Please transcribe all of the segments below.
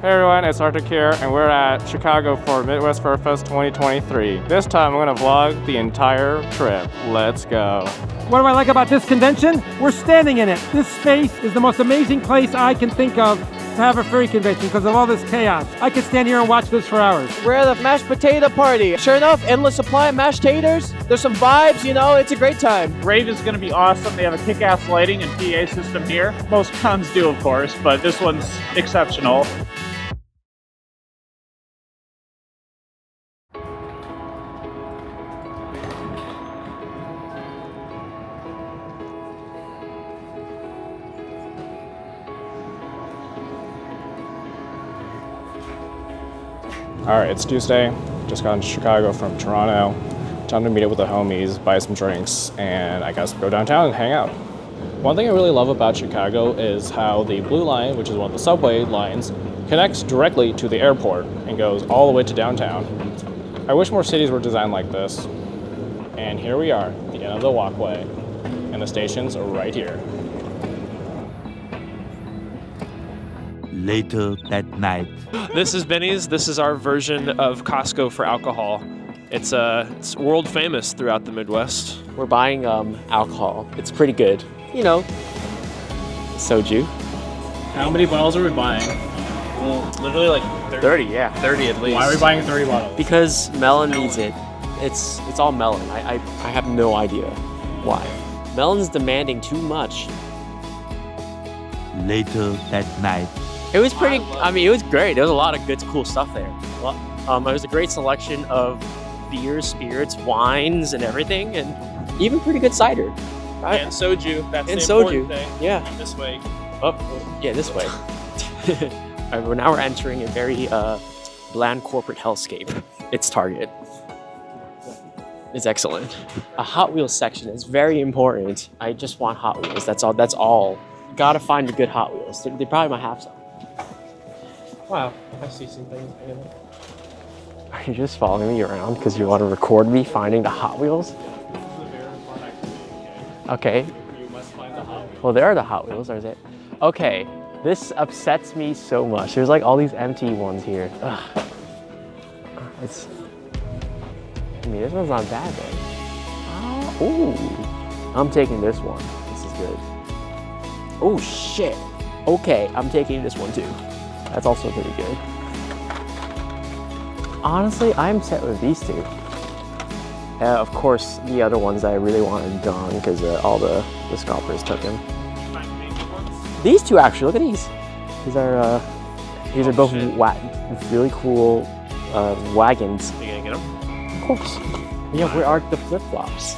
Hey everyone, it's Arctic here, and we're at Chicago for Midwest Fur Fest 2023. This time I'm gonna vlog the entire trip. Let's go. What do I like about this convention? We're standing in it. This space is the most amazing place I can think of to have a furry convention because of all this chaos. I could stand here and watch this for hours. We're at a mashed potato party. Sure enough, endless supply of mashed taters. There's some vibes, you know, it's a great time. Rave is going to be awesome. They have a kick-ass lighting and PA system here. Most cons do, of course, but this one's exceptional. All right, it's Tuesday. Just got into Chicago from Toronto. Time to meet up with the homies, buy some drinks, and I guess go downtown and hang out. One thing I really love about Chicago is how the Blue Line, which is one of the subway lines, connects directly to the airport and goes all the way to downtown. I wish more cities were designed like this. And here we are, the end of the walkway, and the station's are right here. Later that night. This is Binny's. This is our version of Costco for alcohol. It's uh, it's world famous throughout the Midwest. We're buying um, alcohol. It's pretty good. You know, soju. How many bottles are we buying? Well, literally like 30, 30, yeah. 30 at least. Why are we buying 30 bottles? Because Melon needs it. It's it's all Melon. I, I, I have no idea why. Melon's demanding too much. Later that night. It was pretty. I mean, it was great. There was a lot of good, cool stuff there. Um, it was a great selection of beers, spirits, wines, and everything, and even pretty good cider. Right? And soju. That's And the soju. thing. Yeah. This way. Oh, yeah, this way. Alright, well, now we're entering a very uh, bland corporate hellscape. It's Target. It's excellent. A Hot Wheels section is very important. I just want Hot Wheels. That's all. That's all. Gotta find a good Hot Wheels. They probably might have some. Wow, I see some things. Are you just following me around because you want to record me finding the Hot Wheels? Okay. Well, there are the Hot Wheels, is it? Okay. This upsets me so much. There's like all these empty ones here. Ugh. It's. I mean, this one's not bad though. Oh, ooh. I'm taking this one. This is good. Oh shit. Okay, I'm taking this one too. That's also pretty good. Honestly, I'm set with these two. Uh, of course, the other ones I really wanted gone because uh, all the, the scalpers took them. These two actually, look at these. These are uh, these are both wa- really cool uh, wagons. You gonna get them? Of course. Yeah, where are the flip flops?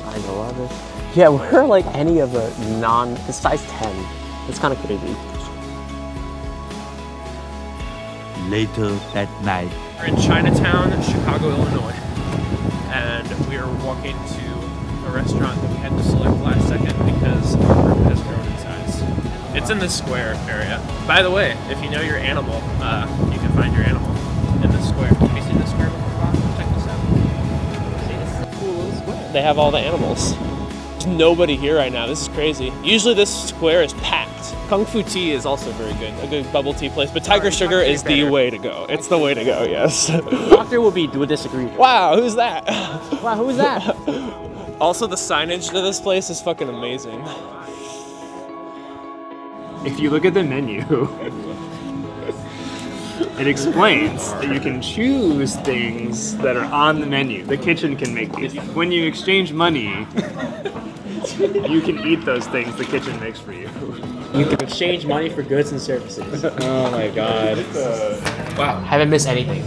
Size 11. Yeah, we're like any of the non. It's size 10. It's kind of crazy. Later that night. We're in Chinatown, Chicago, Illinois, and we are walking to a restaurant that we had to select last second because our group has grown in size. It's in the square area. By the way, if you know your animal, uh, you can find your animal in the square. Have you seen the square before? Check this out. See this cool square? They have all the animals. There's nobody here right now. This is crazy. Usually this square is packed. Kung Fu Tea is also very good, a good bubble tea place. But Tiger Sugar is the way to go. It's the way to go. Yes. Doctor will be would disagree. wow, who's that? Wow, who's that? also, the signage to this place is fucking amazing. if you look at the menu, it explains that you can choose things that are on the menu. The kitchen can make these. When you exchange money, you can eat those things the kitchen makes for you. You can exchange money for goods and services. Oh my god. Wow. Haven't missed anything.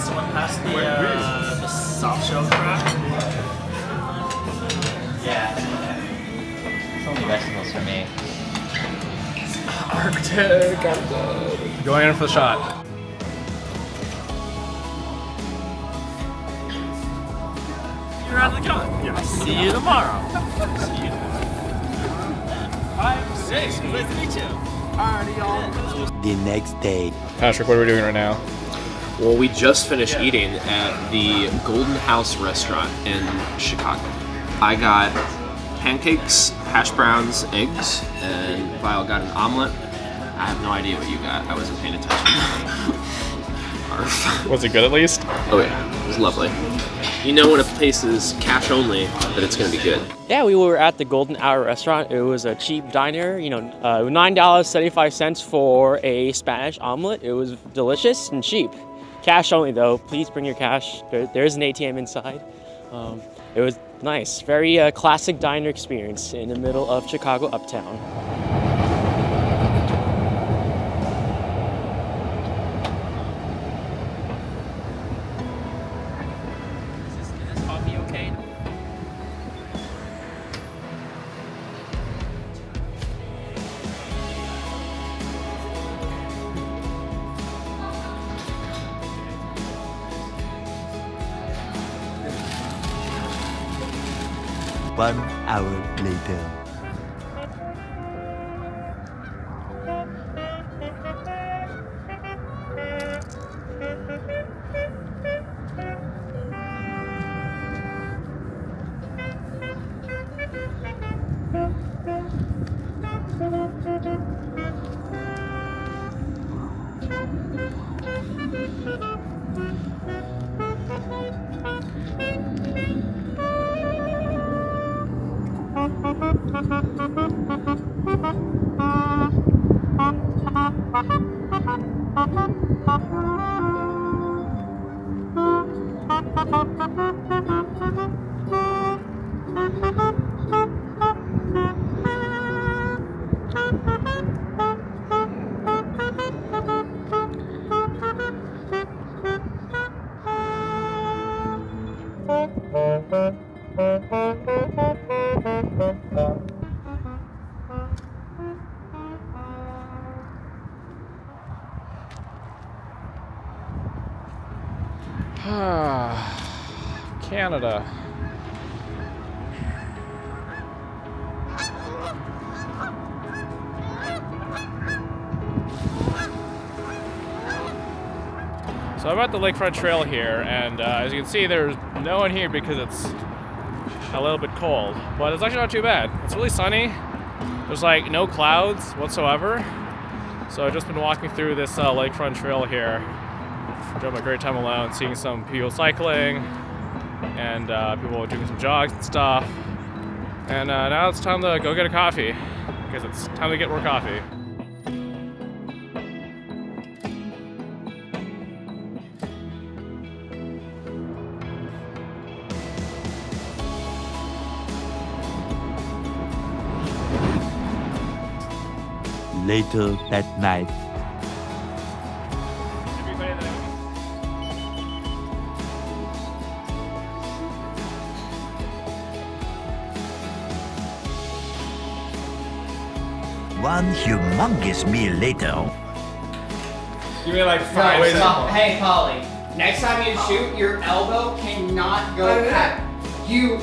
Someone passed the, uh, the soft shell crab. Yeah. Some vegetables for me. Arctic. Going in for the shot. You're out of the gun. Yeah. See you tomorrow. See you tomorrow. Five, six. Nice to meet you. Alrighty, y'all. The next day. Patrick, what are we doing right now? Well, we just finished eating at the Golden House restaurant in Chicago. I got pancakes, hash browns, eggs, and Vile got an omelet. I have no idea what you got. I wasn't paying attention. Arf. Was it good at least? Oh yeah, it was lovely. You know when a place is cash only, that it's gonna be good. Yeah, we were at the Golden Hour restaurant. It was a cheap diner, you know, uh, $9.75 for a Spanish omelet. It was delicious and cheap. Cash only though. Please bring your cash. There, there is an ATM inside. Um, it was nice. Very uh, classic diner experience in the middle of Chicago Uptown. The Lakefront Trail here, and uh, as you can see, there's no one here because it's a little bit cold. But it's actually not too bad. It's really sunny. There's like no clouds whatsoever. So I've just been walking through this uh, Lakefront Trail here. Enjoying a great time alone, seeing some people cycling, and uh, people doing some jogs and stuff. And uh, now it's time to go get a coffee because it's time to get more coffee. Later that night. One humongous meal later. You mean like five? hey, Polly. Next time you shoot, your elbow cannot go oh, back. You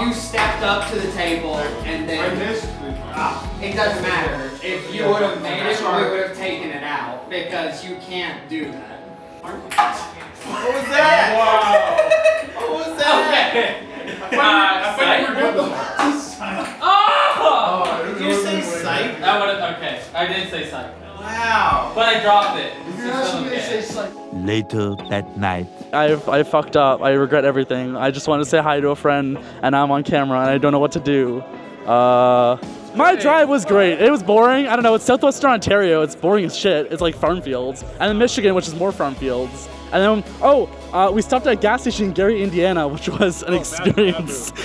you stepped up to the table and then. missed ah, It doesn't matter. If you would have made it, we would have taken it out because you can't do that. What was that? Wow. what was that? Okay. I thought you were good though. Oh! Did you say psych? That would have. Okay, I did say psych, Wow. but I dropped it. You're actually gonna say psych. Later that night. I I fucked up. I regret everything. I just wanted to say hi to a friend, and I'm on camera, and I don't know what to do. Uh, my drive was great. It was boring. I don't know. It's southwestern Ontario. It's boring as shit. It's like farm fields, and then Michigan, which is more farm fields. And then oh, uh, we stopped at a gas station in Gary, Indiana, which was an experience.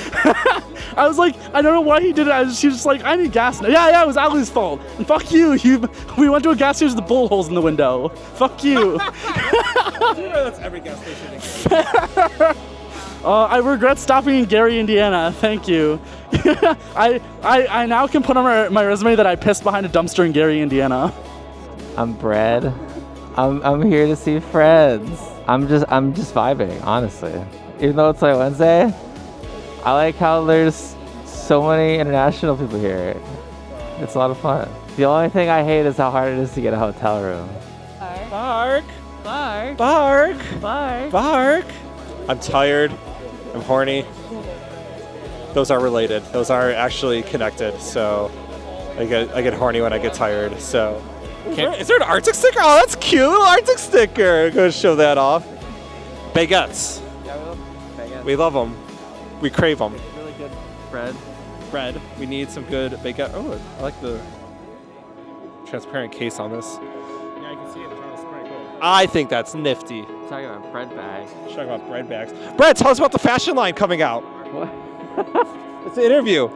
I was like, I don't know why he did it. I was, she was just like, I need gas. now. Yeah, yeah, it was Ali's fault. And fuck you. You. We went to a gas station with the bull holes in the window. Fuck you. That's every gas station. Uh, I regret stopping in Gary, Indiana. Thank you. I, I I now can put on my, my resume that I pissed behind a dumpster in Gary, Indiana. I'm Brad. I'm I'm here to see friends. I'm just I'm just vibing, honestly. Even though it's like Wednesday, I like how there's so many international people here. It's a lot of fun. The only thing I hate is how hard it is to get a hotel room. Bark, Bark. bark, Bark. bark. I'm tired. I'm horny. those are related. Those are actually connected. So I get I get horny when I get tired. So is there, is there an Arctic sticker? Oh, that's cute. Little Arctic sticker. Go show that off. Baguettes. We love them. We crave them. Really good bread. Bread. We need some good baguette. Oh, I like the transparent case on this. I think that's nifty. Talking about bread bags. Talking about bread bags. Brad, tell us about the fashion line coming out. What? It's an interview.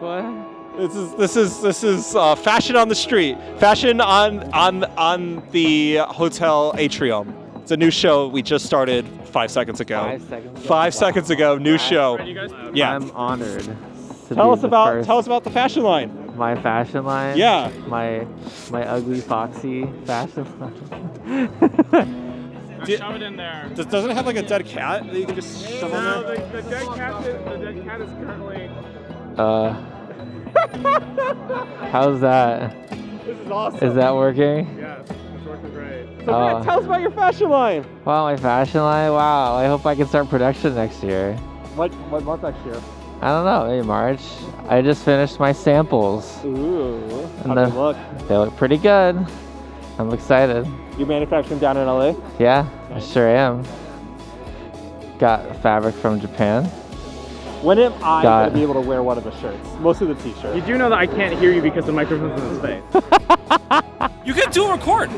What? This is this is this is uh, fashion on the street. Fashion on on on the hotel atrium. It's a new show we just started five seconds ago. Five seconds. Five seconds ago, new show. Yeah. I'm honored. To Tell be us the about first- tell us about the fashion line. My fashion line. Yeah. My my ugly foxy fashion line. shove it in there. Does, doesn't it have like a dead cat that you can just shove on No, there? the, the dead cat. Is, the dead cat is currently. uh. How's that? This is awesome. Is that working? Yes, it's working great. So Brad, Oh. tell us about your fashion line. Wow, my fashion line. Wow. I hope I can start production next year. What what month next year? I don't know, maybe March. I just finished my samples. Ooh. And the- they look? They look pretty good. I'm excited. You're manufacturing down in LA? Yeah, I sure am. Got fabric from Japan. When am I Got- gonna be able to wear one of the shirts? Mostly the t-shirt. You do know that I can't hear you because the microphone's in his face. You can do a record.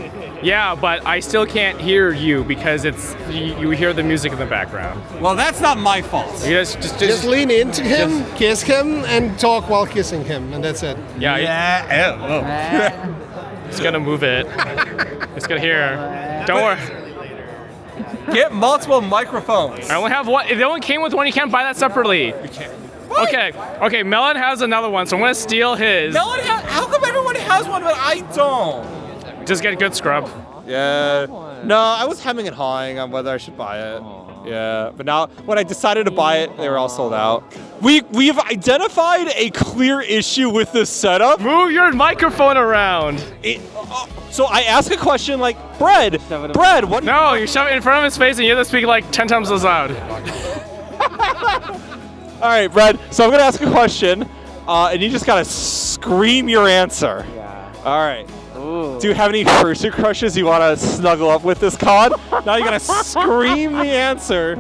yeah, but I still can't hear you because it's you, you hear the music in the background. Well, that's not my fault. You just just, Just lean into him, kiss him, and talk while kissing him, and that's it. Yeah. Yeah. It's gonna move it. It's gonna hear. Don't worry. Get multiple microphones. I only have one. If the only came with one, you can't buy that separately. You can't. Okay. Okay. Melon has another one, so I'm gonna steal his. Melon, ha- how come everyone has one but I don't? Just get a good scrub. Yeah. No, I was hemming and hawing on whether I should buy it. Yeah, but now when I decided to buy it, they were all sold out. We we've identified a clear issue with this setup. Move your microphone around. It, uh, so I ask a question like, "Bread, bread, what?" No, you shove it in front of his face and you have to speak like ten times as loud. All right, Bread. So I'm gonna ask a question, uh, and you just gotta scream your answer. Yeah. All right. Do you have any fursuit crushes you want to snuggle up with this cod? now you gotta scream the answer.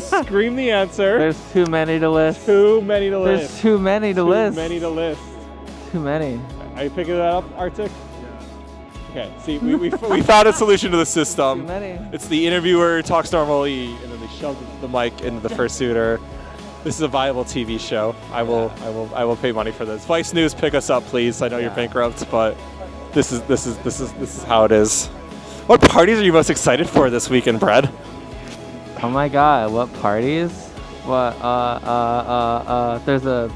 Scream the answer. There's too many to list. Too many to There's list. too many to Too list. Too many to list. Too many. Are you picking that up, Arctic? Yeah. Okay. See, we, we, we found a solution to the system. Too many. It's the interviewer talks normally, and then they shove the mic into the fursuiter. This is a viable TV show. I will, I will, I will pay money for this. Vice News, pick us up, please. I know you're bankrupt, but this is, this is, this is, this is how it is. What parties are you most excited for this weekend, Brad? Oh my god, what parties? What, uh, uh, uh, uh, there's a,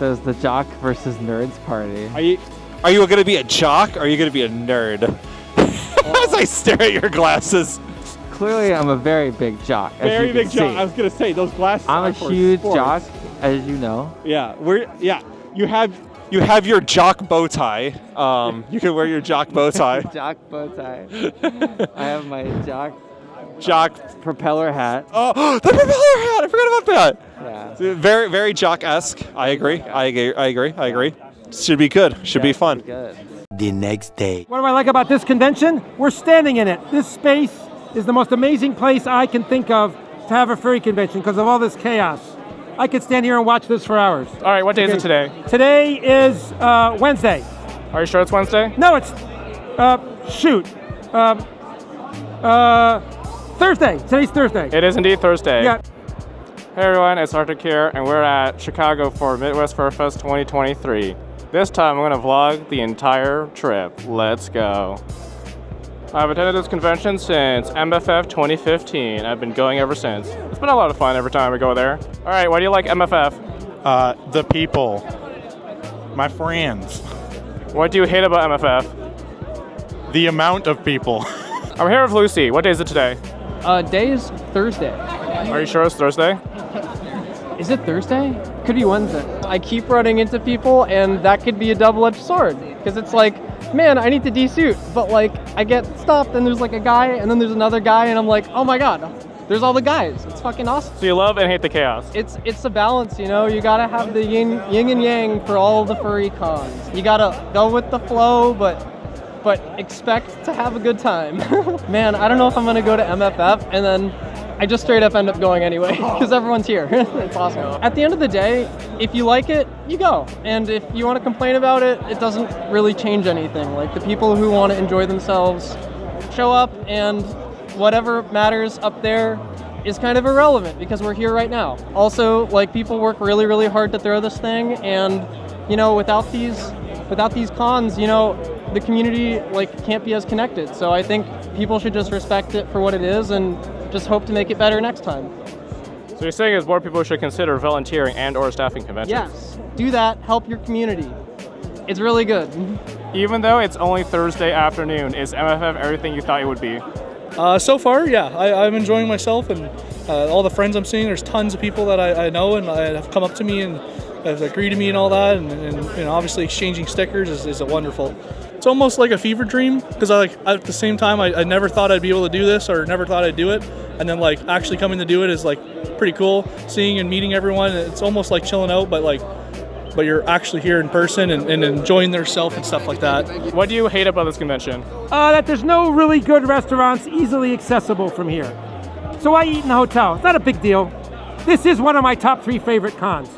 there's the jock versus nerds party. Are you, are you gonna be a jock? Or are you gonna be a nerd? As I stare at your glasses. Clearly, I'm a very big jock. Very big jock. see. I was gonna say those glasses. I'm a huge sports. jock, as you know. Yeah, we're yeah. You have you have your jock bow tie. Um, you can wear your jock bow tie. jock bow tie. I have my jock jock propeller hat. Oh, the propeller hat! I forgot about that. Yeah. So Very very jock esque. I agree. I agree. I agree. I agree. Should be good. Should be fun. Good. The next day. What do I like about this convention? We're standing in it. This space is the most amazing place I can think of to have a furry convention because of all this chaos. I could stand here and watch this for hours. All right. What day is it today? Today is uh, Wednesday. Are you sure it's Wednesday? No, it's uh, shoot. Um, uh, Thursday. Today's Thursday. It is indeed Thursday. Yeah. Hey everyone, it's Arctic here, and we're at Chicago for Midwest Fur Fest 2023. This time I'm gonna vlog the entire trip. Let's go. I've attended this convention since MFF 2015. I've been going ever since. It's been a lot of fun every time we go there. All right, why do you like MFF? Uh, the people, my friends. What do you hate about MFF? The amount of people. I'm here with Lucy. What day is it today? Uh, day is Thursday. Are you sure it's Thursday? Is it Thursday? Could be Wednesday. I keep running into people, and that could be a double-edged sword. Because it's like, man, I need to desuit, but like, I get stopped, and there's like a guy, and then there's another guy, and I'm like, oh my god, there's all the guys. It's fucking awesome. So you love and hate the chaos. It's it's a balance, you know. You gotta have the yin yin and yang for all the furry cons. You gotta go with the flow, but but expect to have a good time. Man, I don't know if I'm gonna go to MFF and then I just straight up end up going anyway because everyone's here. it's awesome. At the end of the day, if you like it, you go. And if you want to complain about it, it doesn't really change anything. Like the people who want to enjoy themselves show up and whatever matters up there is kind of irrelevant because we're here right now. Also, like people work really really hard to throw this thing and you know, without these without these cons, you know, the community like can't be as connected. So I think people should just respect it for what it is and just hope to make it better next time. So you're saying is more people should consider volunteering and or staffing conventions? Yes, do that. Help your community. It's really good. Even though it's only Thursday afternoon, is MFF everything you thought it would be? Uh, so far, yeah, I, I'm enjoying myself and uh, all the friends I'm seeing. There's tons of people that I, I know and uh, have come up to me and have agreed to me and all that. And, and, and obviously, exchanging stickers is, is a wonderful. It's almost like a fever dream because I like at the same time I, I never thought I'd be able to do this or never thought I'd do it, and then like actually coming to do it is like pretty cool. Seeing and meeting everyone, it's almost like chilling out, but like but you're actually here in person and, and enjoying their self and stuff like that. What do you hate about this convention? Uh, that there's no really good restaurants easily accessible from here. So I eat in the hotel. It's not a big deal. This is one of my top three favorite cons.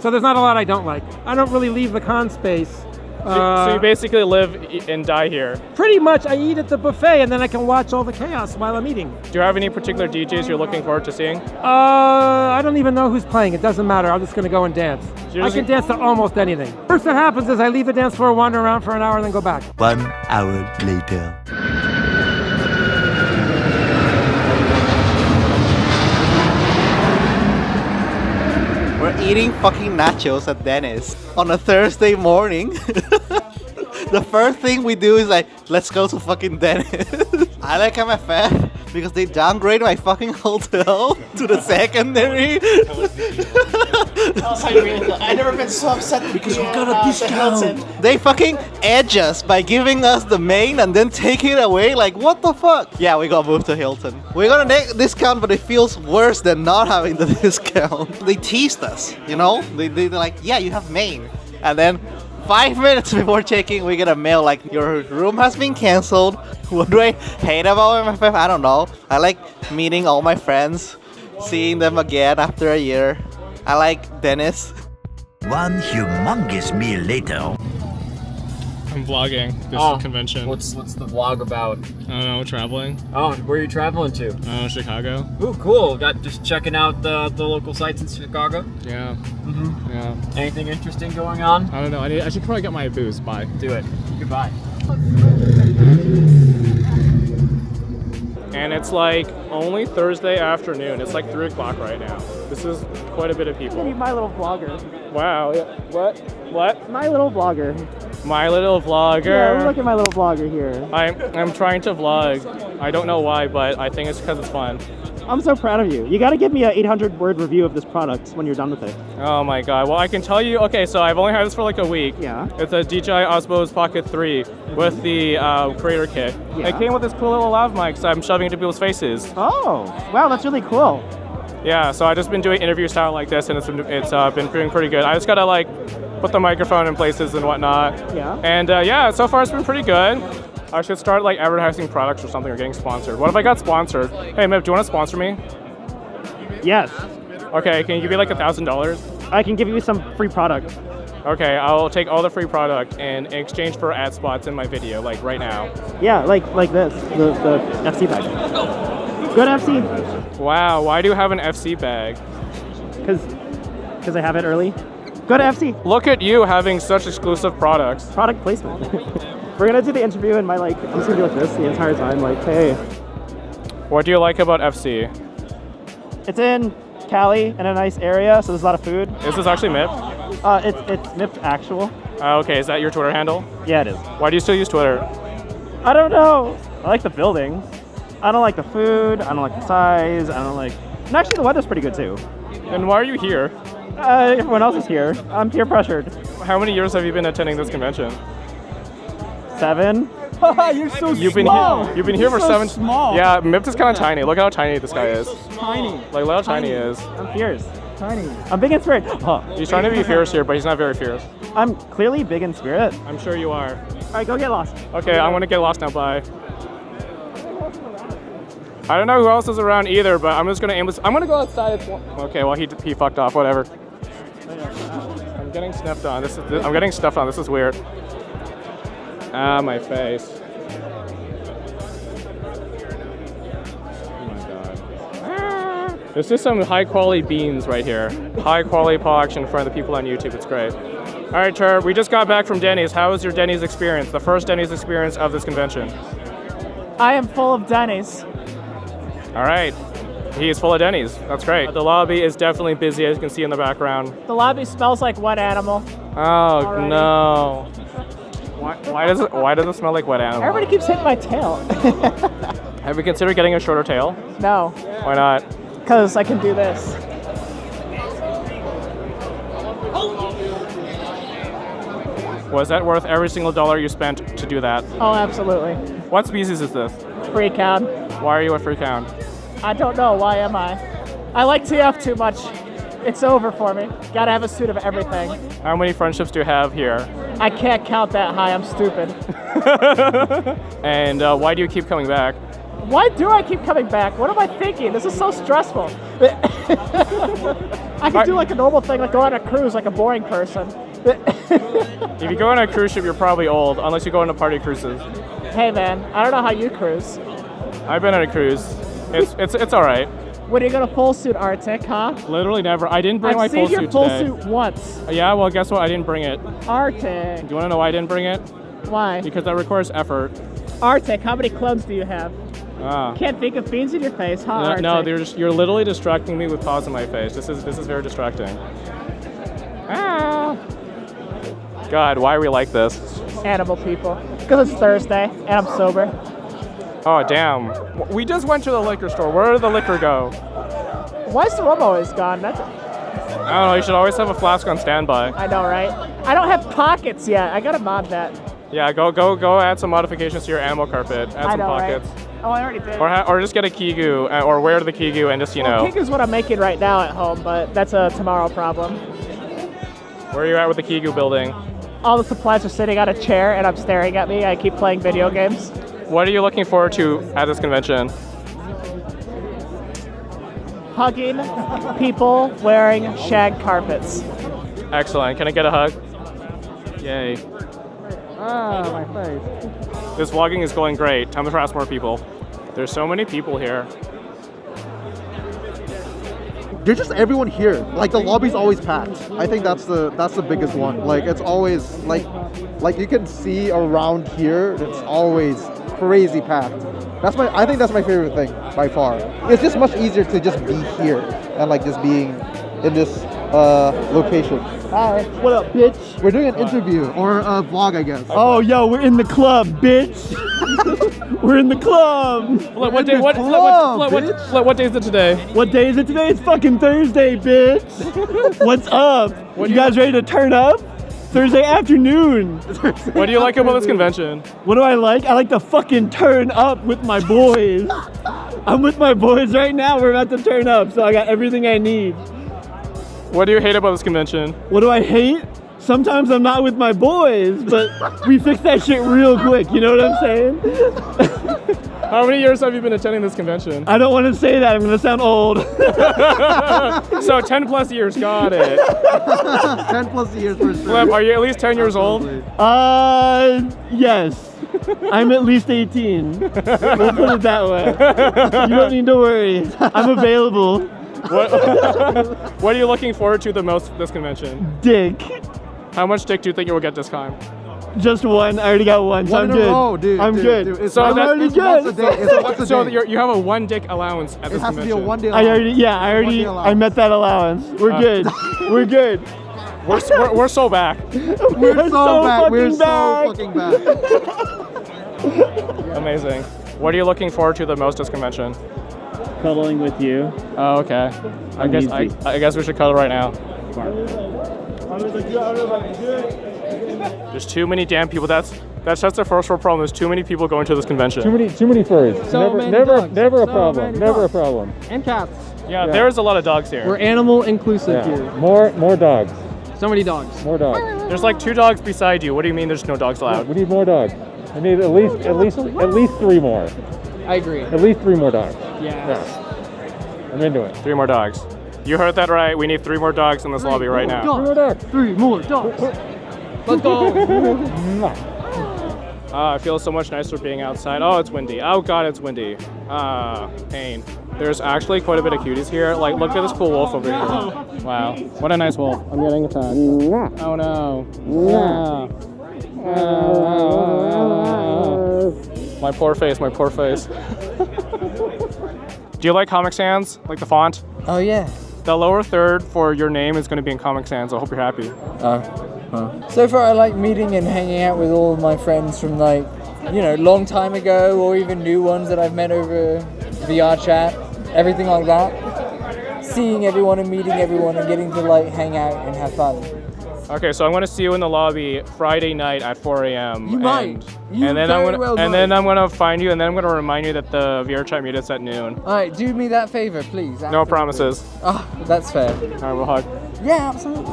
So there's not a lot I don't like. I don't really leave the con space. So, so you basically live and die here. Pretty much, I eat at the buffet and then I can watch all the chaos while I'm eating. Do you have any particular DJs you're looking forward to seeing? Uh, I don't even know who's playing. It doesn't matter. I'm just going to go and dance. you're I can dance to almost anything. First that happens is I leave the dance floor, wander around for an hour, and then go back. One hour later. Eating fucking nachos at Denny's on a Thursday morning. the first thing we do is like, let's go to fucking Denny's. I like MFF because they downgrade my fucking hotel to the secondary. I've never been so upset because we got a discount. They fucking edge us by giving us the main and then take it away. Like, what the fuck? Yeah, we got moved to Hilton. We're gonna make discount, but it feels worse than not having the discount. They teased us, you know? They, they, they're like, yeah, you have main. And then five minutes before checking, we get a mail like, your room has been canceled. What do I hate about MFF? I don't know. I like meeting all my friends, seeing them again after a year. I like Denny's. One humongous meal later. I'm vlogging this Oh, convention. What's what's the vlog about? I don't know, traveling. Oh, where are you traveling to? Oh, Chicago. Ooh, cool. Got just checking out the, the local sites in Chicago. Yeah. Mm-hmm. Yeah. Anything interesting going on? I don't know. I, need, I should probably get my booze. Bye. Do it. Goodbye. And it's like only Thursday afternoon. It's like 3 o'clock right now. This is quite a bit of people. Need my little vlogger. Wow. yeah. What? What? My little vlogger. My little vlogger. Yeah, look at my little vlogger here. I'm, I'm trying to vlog. I don't know why, but I think it's because it's fun. I'm so proud of you. You got to give me an 800 word review of this product when you're done with it. Oh my god. Well, I can tell you. Okay, so I've only had this for like a week. Yeah. It's a DJI Osmos Pocket 3 with the uh, creator kit. Yeah. It came with this cool little lav mic, so I'm shoving it into people's faces. Oh, wow, that's really cool. Yeah. So I've just been doing interview style like this, and it's been, it's uh, been doing pretty good. I just gotta like put the microphone in places and whatnot. Yeah. And uh, yeah, so far it's been pretty good. I should start like advertising products or something or getting sponsored. What if I got sponsored? Hey, Mip, do you want to sponsor me? Yes. Okay, can you give me like a thousand dollars? I can give you some free product. Okay, I'll take all the free product in exchange for ad spots in my video, like right now. Yeah, like like this, the, the FC bag. Good FC, Wow, why do you have an FC bag? because because I have it early. Go to FC. Look at you having such exclusive products. Product placement. We're gonna do the interview and my like I'm just gonna be like this the entire time, like, hey. What do you like about FC? It's in Cali in a nice area, so there's a lot of food. This is this actually MIP? Uh, it's it's MIP actual. Uh, okay, is that your Twitter handle? Yeah, it is. Why do you still use Twitter? I don't know. I like the building. I don't like the food. I don't like the size. I don't like. And actually, the weather's pretty good too. And why are you here? Uh, everyone else is here. I'm peer pressured. How many years have you been attending this convention? Seven. You're so You've been small. here. You've been here You're for so seven. small. Yeah, Mipt is kind of tiny. Look how tiny this guy is. Tiny. Like look how tiny, he is. I'm fierce. Tiny. I'm big in spirit. Huh. He's trying to be fierce here, but he's not very fierce. I'm clearly big in spirit. I'm sure you are. All right, go get lost. Okay, I'm gonna get lost now. Bye. I don't know who else is around either, but I'm just gonna aim this. I'm gonna go outside. Okay, well he he fucked off. Whatever. I'm getting sniffed on. This is I'm getting stuffed on. This is weird. Ah, my face. This is some high quality beans right here. High quality paw action for the people on YouTube. It's great. All right, Tur, we just got back from Denny's. How was your Denny's experience? The first Denny's experience of this convention. I am full of Denny's. All right. He is full of Denny's. That's great. The lobby is definitely busy, as you can see in the background. The lobby smells like wet animal. Oh no. Why, why does it Why does it smell like wet animal? Everybody keeps hitting my tail. Have you considered getting a shorter tail? no, Why not? Because I can do this. Was that worth every single dollar you spent to do that? Oh, absolutely. What species is this? Freak out. Why are you a freak hound? I don't know. Why am I? I like TF too much. It's over for me. Gotta have a suit of everything. How many friendships do you have here? I can't count that high. I'm stupid. And uh, why do you keep coming back? Why do I keep coming back? What am I thinking? This is so stressful. I could do like a normal thing, like go on a cruise like a boring person. If you go on a cruise ship, you're probably old, unless you go on a party cruises. hey man, I don't know how you cruise. I've been on a cruise. It's it's it's all right. When are you gonna full suit Arctic, huh? Literally never. I didn't bring I've my seen your suit full suit once. Yeah, well, guess what? I didn't bring it. Arctic. Do you want to know why I didn't bring it? Why? Because that requires effort. Arctic, how many clubs do you have? Ah. Can't think of beans in your face, huh? No, no, they're just, you're literally distracting me with paws in my face. This is this is very distracting. Ah. God, why are we like this? Animal people. Because it's Thursday and I'm sober. Oh damn. We just went to the liquor store. Where did the liquor go? Why is the rum always gone? That's I don't know. You should always have a flask on standby. I know, right? I don't have pockets yet. I gotta mod that. Yeah, go go go. Add some modifications to your animal carpet. Add I some know, right? Oh, I already did. Or, ha- or just get a Kigu, uh, or wear the Kigu and just, you well, know. Is what I'm making right now at home, but that's a tomorrow problem. Where are you at with the Kigu building? All the supplies are sitting on a chair and I'm staring at me. I keep playing video games. What are you looking forward to at this convention? Hugging people wearing shag carpets. Excellent. Can I get a hug? Yay. Ah, my face. This vlogging is going great. Time to harass more people. There's so many people here. There's just everyone here. Like the lobby's always packed. I think that's the that's the biggest one. Like it's always like like you can see around here. It's always crazy packed. That's my I think that's my favorite thing by far. It's just much easier to just be here and like just being in this uh, location. Hi. What up, bitch? We're doing an interview or a vlog, I guess. Oh, yo, we're in the club, bitch. we're in the club. Flip, what day? What, flip, what, flip, what, flip, what day is it today? What day is it today? It's fucking Thursday, bitch. What's up? you guys ready to turn up? Thursday afternoon. What do you like about this convention? What do I like? I like to fucking turn up with my boys. I'm with my boys right now. We're about to turn up, so I got everything I need. What do you hate about this convention? What do I hate? Sometimes I'm not with my boys, but we fix that shit real quick. You know what I'm saying? How many years have you been attending this convention? I don't want to say that. I'm gonna sound old. so 10 plus years, got it. 10 plus years for sure. Flip, are you at least 10 years old? Uh, yes. I'm at least 18. We'll put it that way. You don't need to worry. I'm available. What, what are you looking forward to the most this convention? Dick. How much dick do you think you will get this time? Just one. I already got one. So One I'm in a good. row, dude, I'm dude, good. dude. It's- So I'm that- already it's once a good. day. It's once a So day. you're, you have a one dick allowance at It this has to be a convention. one day. I already, yeah, I already, I met that allowance. We're Uh, good. We're good. We're, we're, we're so back. We're so, so back. We're fucking so back. fucking back. Amazing. What are you looking forward to the most this convention? Cuddling with you. Oh, okay. I guess I, Easy. I guess we should cuddle right now. There's too many damn people. That's that's just the first world problem. There's too many people going to this convention. Too many, too many furries. So never, many never, dogs. never a So problem. many Never a problem. And cats. Yeah, Yeah. there's a lot of dogs here. We're animal inclusive Yeah. here. More, more dogs. So many dogs. More dogs. There's like two dogs beside you. What do you mean there's no dogs allowed? We need more dogs. We need at least, at least, at least three more. I agree. At least three more dogs. Yes. Yeah. I'm into it. Three more dogs. You heard that right. We need three more dogs in this lobby right now. Three more dogs. Three more dogs. Let's go. Ah, I feel so much nicer being outside. Oh, it's windy. Oh god, it's windy. Ah, pain. There's actually quite a bit of cuties here. Like, look at this cool wolf over here. Wow, what a nice wolf. I'm getting attacked. Oh no. Ah. My poor face, my poor face. Do you like Comic Sans? Like the font? Oh yeah. The lower third for your name is going to be in Comic Sans. I hope you're happy. Oh. So far, I like meeting and hanging out with all of my friends from like, you know, long time ago, or even new ones that I've met over VR chat, everything like that. Seeing everyone and meeting everyone and getting to like hang out and have fun. Okay, so I'm going to see you in the lobby Friday night at 4 a.m. You and, might. You and then very I'm gonna, well and might. then I'm gonna find you, and then I'm gonna remind you that the VR chat meet is at noon. All right, do me that favor, please. No promises. Oh, that's fair. All right, we'll hug. Yeah, absolutely.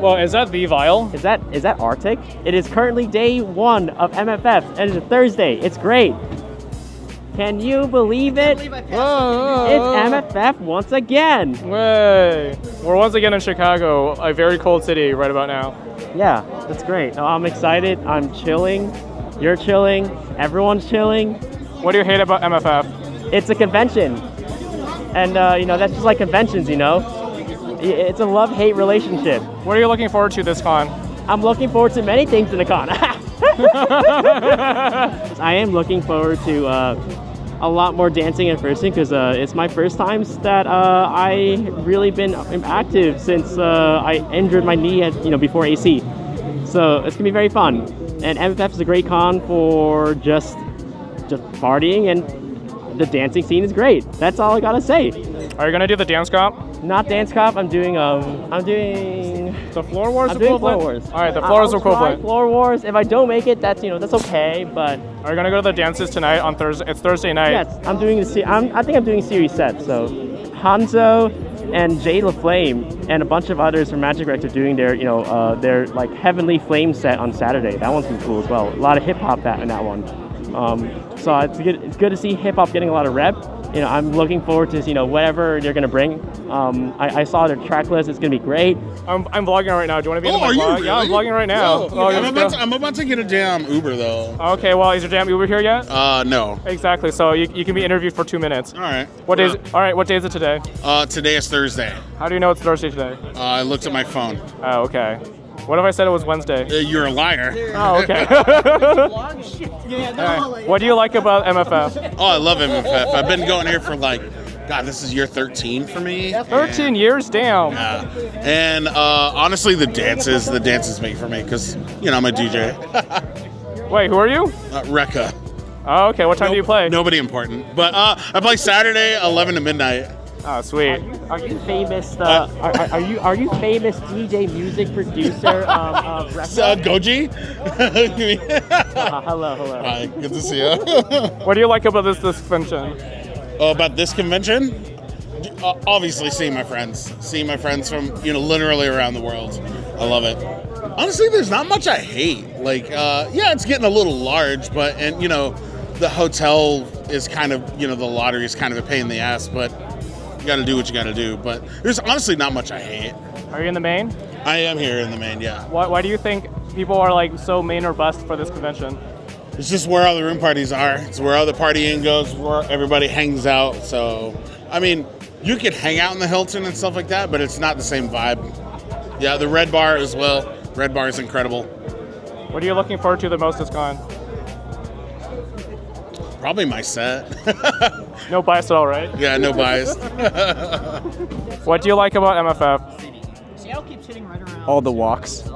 Well, is that the vial? Is that is that Arctic? It is currently day one of MFF, and it's a Thursday. It's great. Can you believe it? It's MFF once again. Way! We're once again in Chicago, a very cold city right about now. Yeah, that's great. No, I'm excited. I'm chilling. You're chilling. Everyone's chilling. What do you hate about MFF? It's a convention, and uh, you know that's just like conventions. You know, it's a love-hate relationship. What are you looking forward to this con? I'm looking forward to many things in the con. I am looking forward to uh, a lot more dancing in person because uh, it's my first times that uh, I really been active since uh, I injured my knee at you know before AC. So it's gonna be very fun. And MFF is a great con for just just partying and the dancing scene is great. That's all I gotta say. Are you gonna do the dance cop? Not dance cop. I'm doing um. I'm doing the floor wars I'm doing floor wars. All right, the floor try equivalent. Floor wars. If I don't make it, that's you know that's okay. But Are you gonna go to the dances tonight on Thursday? It's Thursday night. yes, I'm doing the. se- I'm, I think I'm doing series set. So Hanzo and Jade LaFlame and a bunch of others from Magic Rex are doing their you know uh, their like Heavenly Flame set on Saturday. That one's been cool as well. A lot of hip hop that in that one. Um, so it's good. It's good to see hip hop getting a lot of rep. You know, I'm looking forward to you know whatever they're gonna bring. Um, I, I saw their track list. It's gonna be great. I'm, I'm vlogging right now. Do you want to be Oh, in my are you vlog? Yeah, I'm vlogging right now. Yo, Oh, I'm, about to, I'm about to get a damn Uber though. Okay, well, is your damn Uber here yet? Uh, no. Exactly. So you, you can be interviewed for two minutes. All right. What day is? All right. What day is it today? Uh, today is Thursday. How do you know it's Thursday today? Uh, I looked at my phone. Oh, okay. What if I said it was Wednesday? Uh, you're a liar. Oh, okay. All right. What do you like about MFF? Oh, I love MFF. I've been going here for like, God, this is year 13 for me. 13 years, damn. Yeah. And uh, honestly, the dances, the dances make for me because, you know, I'm a DJ. Wait, who are you? Uh, Rekka. Oh, okay. What time do you play? Nobody important. But uh, I play Saturday, 11 to midnight. Oh, sweet. Are you famous? Uh, are, are- are you are you famous DJ music producer um, of Uh, Goji? Uh, hello, hello. Hi, good to see you. What do you like about this this convention? Oh, about this convention? Uh, obviously, seeing my friends, seeing my friends from you know literally around the world. I love it. Honestly, there's not much I hate. Like, uh, yeah, it's getting a little large, but and you know, the hotel is kind of you know the lottery is kind of a pain in the ass, but you got to do what you got to do. But there's honestly not much I hate. Are you in the main? I am here in the main, yeah. Why, why do you think people are like so main or bust for this convention? It's just where all the room parties are. It's where all the partying goes, where everybody hangs out. So, I mean, you could hang out in the Hilton and stuff like that, but it's not the same vibe. Yeah, the Red Bar as well. Red Bar is incredible. What are you looking forward to the most this con? Probably my set. No bias at all, right? yeah, no bias. What do you like about MFF? Seattle keeps hitting right around. all the walks,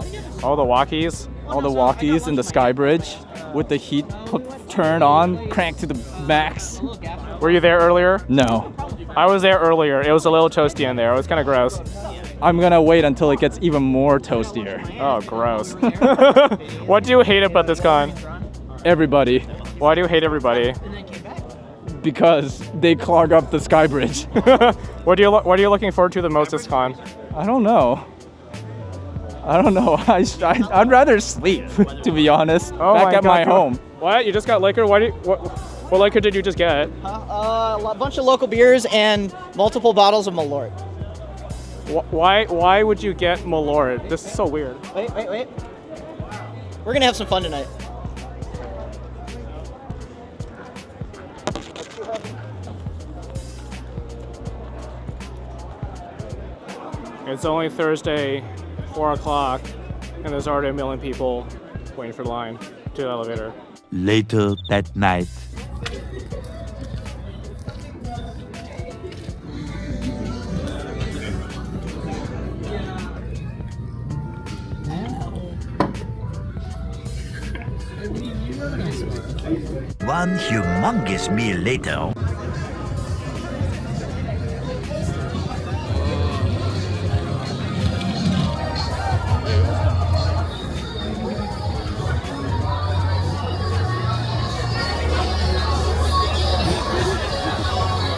all the walkies, all the walkies in the sky bridge with the heat put, turned on, cranked to the max. Were you there earlier? No. I was there earlier. It was a little toasty in there. It was kind of gross. I'm gonna wait until it gets even more toastier. Oh, gross. what do you hate about this con? Everybody. Why do you hate everybody? And then came back. Because they clog up the sky bridge. what do you lo- What are you looking forward to the most this con? I don't know. I don't know. I, I, would rather sleep, to be honest, Oh back my at God, my home. What? You just got liquor? Why do you, what? What liquor did you just get? Uh, a bunch of local beers and multiple bottles of Malort. Wh- Why? Why would you get Malort? This is so weird. Wait, wait, wait. We're gonna have some fun tonight. It's only Thursday, four o'clock, and there's already a million people waiting for the line to the elevator. Later that night. One humongous meal later.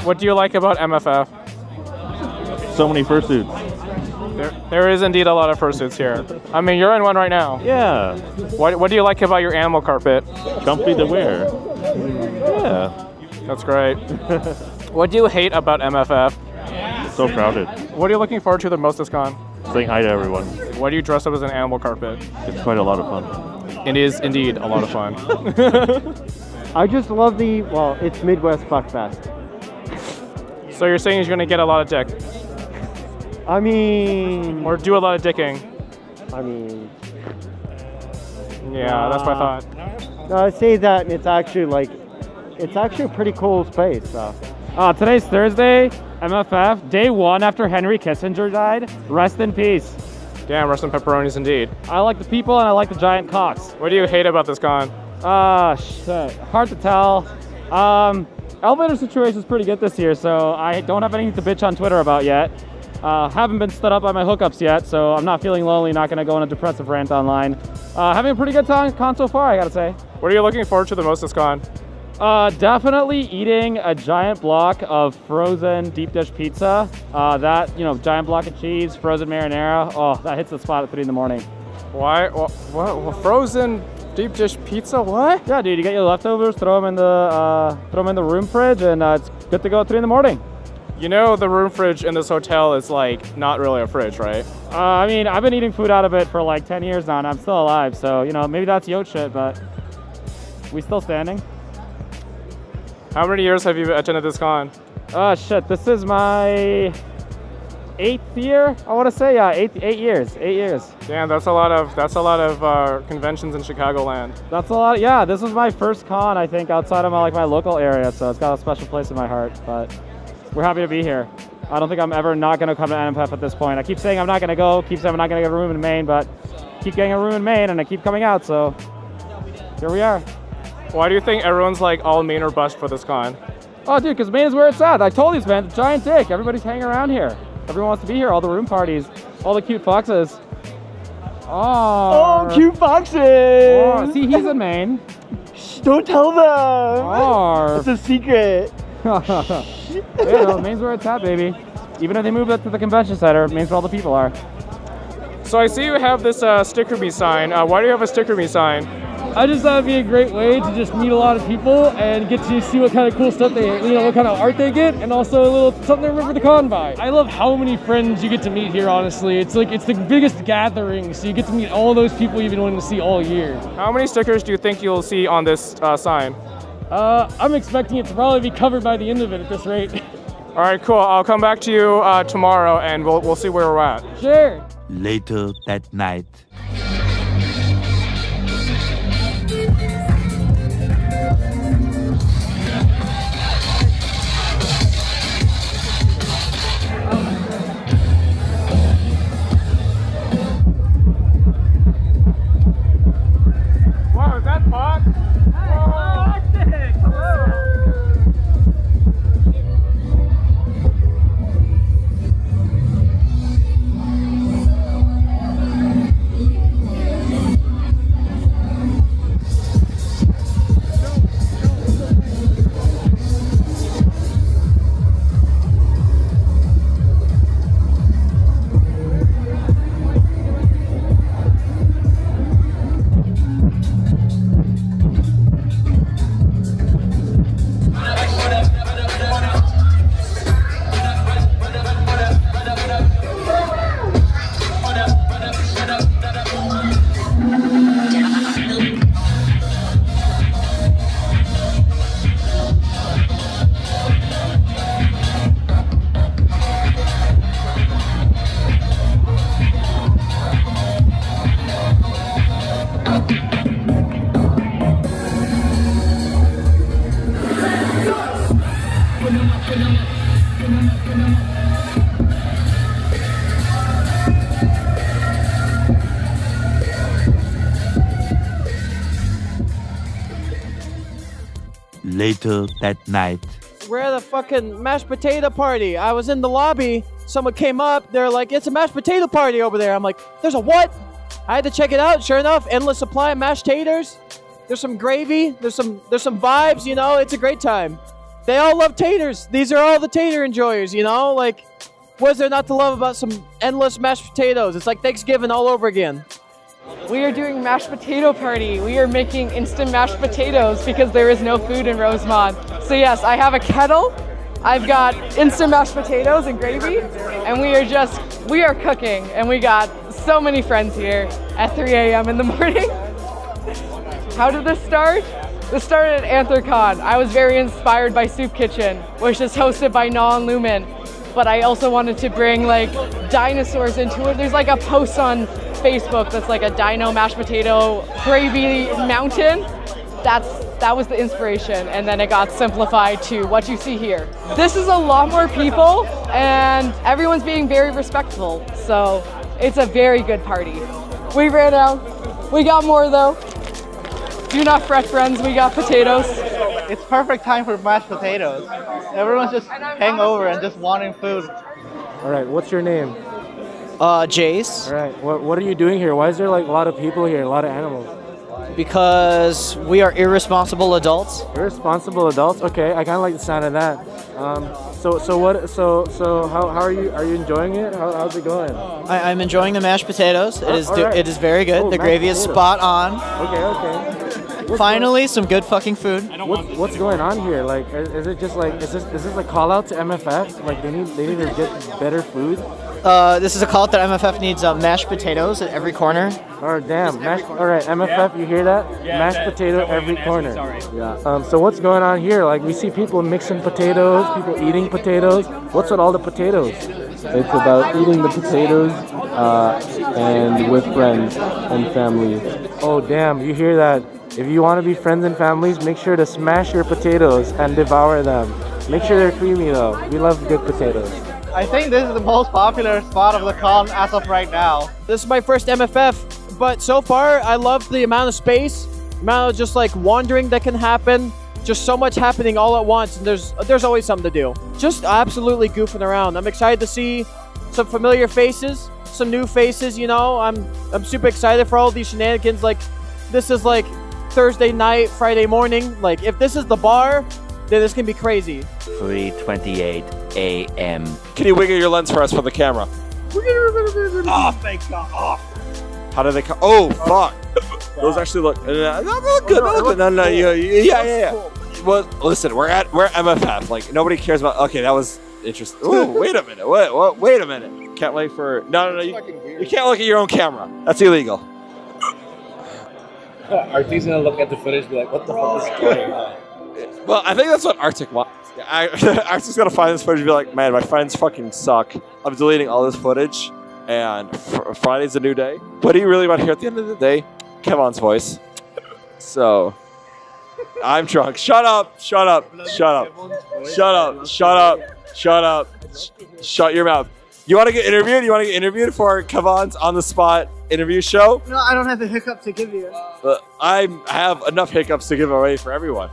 What do you like about MFF? So many fursuits. There, there is indeed a lot of fursuits here. I mean, you're in one right now. Yeah. What, what do you like about your animal carpet? Comfy to wear. Yeah. That's great. what do you hate about MFF? So crowded. What are you looking forward to the most this con? Saying hi to everyone. Why do you dress up as an animal carpet? It's quite a lot of fun. It is indeed a lot of fun. I just love the well, it's Midwest Fuckfest. So you're saying you're gonna get a lot of dick, I mean, or do a lot of dicking? I mean, Yeah, that's what I Uh, thought. no, I say that and it's actually like, it's actually a pretty cool space. So. Uh, today's Thursday, MFF, day one after Henry Kissinger died. Rest in peace. Damn, rest in pepperonis indeed. I like the people and I like the giant cocks. What do you hate about this con? Ah, shit. Hard to tell. Um, elevator situation is pretty good this year, so I don't have anything to bitch on Twitter about yet. Uh, haven't been stood up by my hookups yet, so I'm not feeling lonely, not gonna go on a depressive rant online. Uh, having a pretty good time con so far, I gotta say. What are you looking forward to the most this con? Uh, definitely eating a giant block of frozen deep dish pizza. Uh, that, you know, giant block of cheese, frozen marinara. Oh, that hits the spot at 3 in the morning. Why? What? what frozen deep dish pizza? What? Yeah, dude, you get your leftovers, throw them in the, uh, throw them in the room fridge, and uh, it's good to go at 3 in the morning. You know the room fridge in this hotel is like not really a fridge, right? Uh, I mean, I've been eating food out of it for like 10 years now, and I'm still alive, so, you know, maybe that's yacht shit, but we still standing. How many years have you attended this con? Oh, shit, this is my eighth year, I want to say, yeah, eight, eight years, eight years. Damn, that's a lot of that's a lot of uh, conventions in Chicagoland. That's a lot. Yeah, this was my first con, I think, outside of my like my local area, so it's got a special place in my heart. But we're happy to be here. I don't think I'm ever not going to come to NMPF at this point. I keep saying I'm not going to go, keep saying I'm not going to get a room in main, but keep getting a room in main, and I keep coming out. So here we are. Why do you think everyone's like all main or bust for this con? Oh, dude, because main is where it's at. I told you, man. A giant dick. Everybody's hanging around here. Everyone wants to be here. All the room parties, all the cute foxes. Oh, Oh, cute foxes! Oh, see, he's in main. Shh, don't tell them. It's a secret. yeah, no, main's where it's at, baby. Even if they move that to the convention center, main's where all the people are. So I see you have this uh, sticker me sign. Uh, why do you have a sticker me sign? I just thought it'd be a great way to just meet a lot of people and get to see what kind of cool stuff they, you know, what kind of art they get, and also a little something to remember the con by. I love how many friends you get to meet here. Honestly, it's like it's the biggest gathering, so you get to meet all those people you've been wanting to see all year. How many stickers do you think you'll see on this uh, sign? Uh, I'm expecting it to probably be covered by the end of it at this rate. All right, cool. I'll come back to you uh, tomorrow, and we'll we'll see where we're at. Sure. Later that night. That night. We're at a fucking mashed potato party. I was in the lobby. Someone came up. They're like, "It's a mashed potato party over there." I'm like, "There's a what?" I had to check it out. Sure enough, endless supply of mashed taters. There's some gravy. There's some there's some vibes. You know, it's a great time. They all love taters. These are all the tater enjoyers. You know, like, what is there not to love about some endless mashed potatoes? It's like Thanksgiving all over again. We are doing mashed potato party. We are making instant mashed potatoes because there is no food in Rosemont. So yes, I have a kettle. I've got instant mashed potatoes and gravy, and we are just we are cooking, and we got so many friends here at 3 a.m. in the morning. How did this start? This started at Anthrocon. I was very inspired by Soup Kitchen, which is hosted by Non Lumen. But I also wanted to bring like dinosaurs into it. There's like a post on Facebook that's like a dino mashed potato gravy mountain. That's that was the inspiration, and then it got simplified to what you see here. This is a lot more people, and everyone's being very respectful. So it's a very good party. We ran out. We got more though. Do not fret, friends. We got potatoes. It's perfect time for mashed potatoes. Everyone's just hangover and just wanting food. All right, what's your name? Uh, Jace. All right, what, what are you doing here? Why is there like a lot of people here, a lot of animals? Because we are irresponsible adults. Irresponsible adults? Okay, I kind of like the sound of that. Um, so, so what? So, so how, how are you? Are you enjoying it? How, how's it going? I, I'm enjoying the mashed potatoes. It oh, is right. it is very good. Oh, the mashed gravy is spot on. Okay, okay. What's Finally, some good fucking food. What's, what's going on here? Like, is, is it just like is this is this a call out to MFF? Like they need they need to get better food. Uh, this is a call out that MFF needs uh, mashed potatoes at every corner. Oh damn! Mashed, all right, MFF, you hear that? Yeah, mashed potato every corner. Yeah. Um, so what's going on here? Like we see people mixing potatoes, people eating potatoes. What's with all the potatoes? It's about eating the potatoes uh, and with friends and family. Oh damn! You hear that? If you want to be friends and families, make sure to smash your potatoes and devour them. Make sure they're creamy though. We love good potatoes. I think this is the most popular spot of the con as of right now. This is my first MFF, but so far I love the amount of space, amount of just like wandering that can happen. Just so much happening all at once, and there's there's always something to do. Just absolutely goofing around. I'm excited to see some familiar faces, some new faces. You know, I'm I'm super excited for all these shenanigans. Like, this is like Thursday night, Friday morning. Like, if this is the bar, then this can be crazy. 3:28 a.m. Can you wiggle your lens for us for the camera? Oh, thank God. Oh. How do they come? Oh, fuck. Those actually look. Uh, no, no, look good. No, look. No, no, you, you- yeah, yeah, yeah. Well, listen, we're at we're at MFF. Like nobody cares about. Okay, that was interesting. Oh, wait a minute. Wait, wait, wait a minute. Can't wait for. No, no, no. You, you can't look at your own camera. That's illegal. Artie's gonna look at the footage and be like, what the fuck is going on? Well, I think that's what Arctic wants. I, Arctic's gonna find this footage and be like, man, my friends fucking suck. I'm deleting all this footage, and fr- Friday's a new day. What do you really want to hear at the end of the day? Kevin's voice. So, I'm drunk. Shut up! Shut up! Shut up! Shut up! Shut up! Shut up! Sh- Shut your mouth. You want to get interviewed? You want to get interviewed for Kevin's on the spot interview show? No, I don't have the hiccup to give you. Uh, I have enough hiccups to give away for everyone.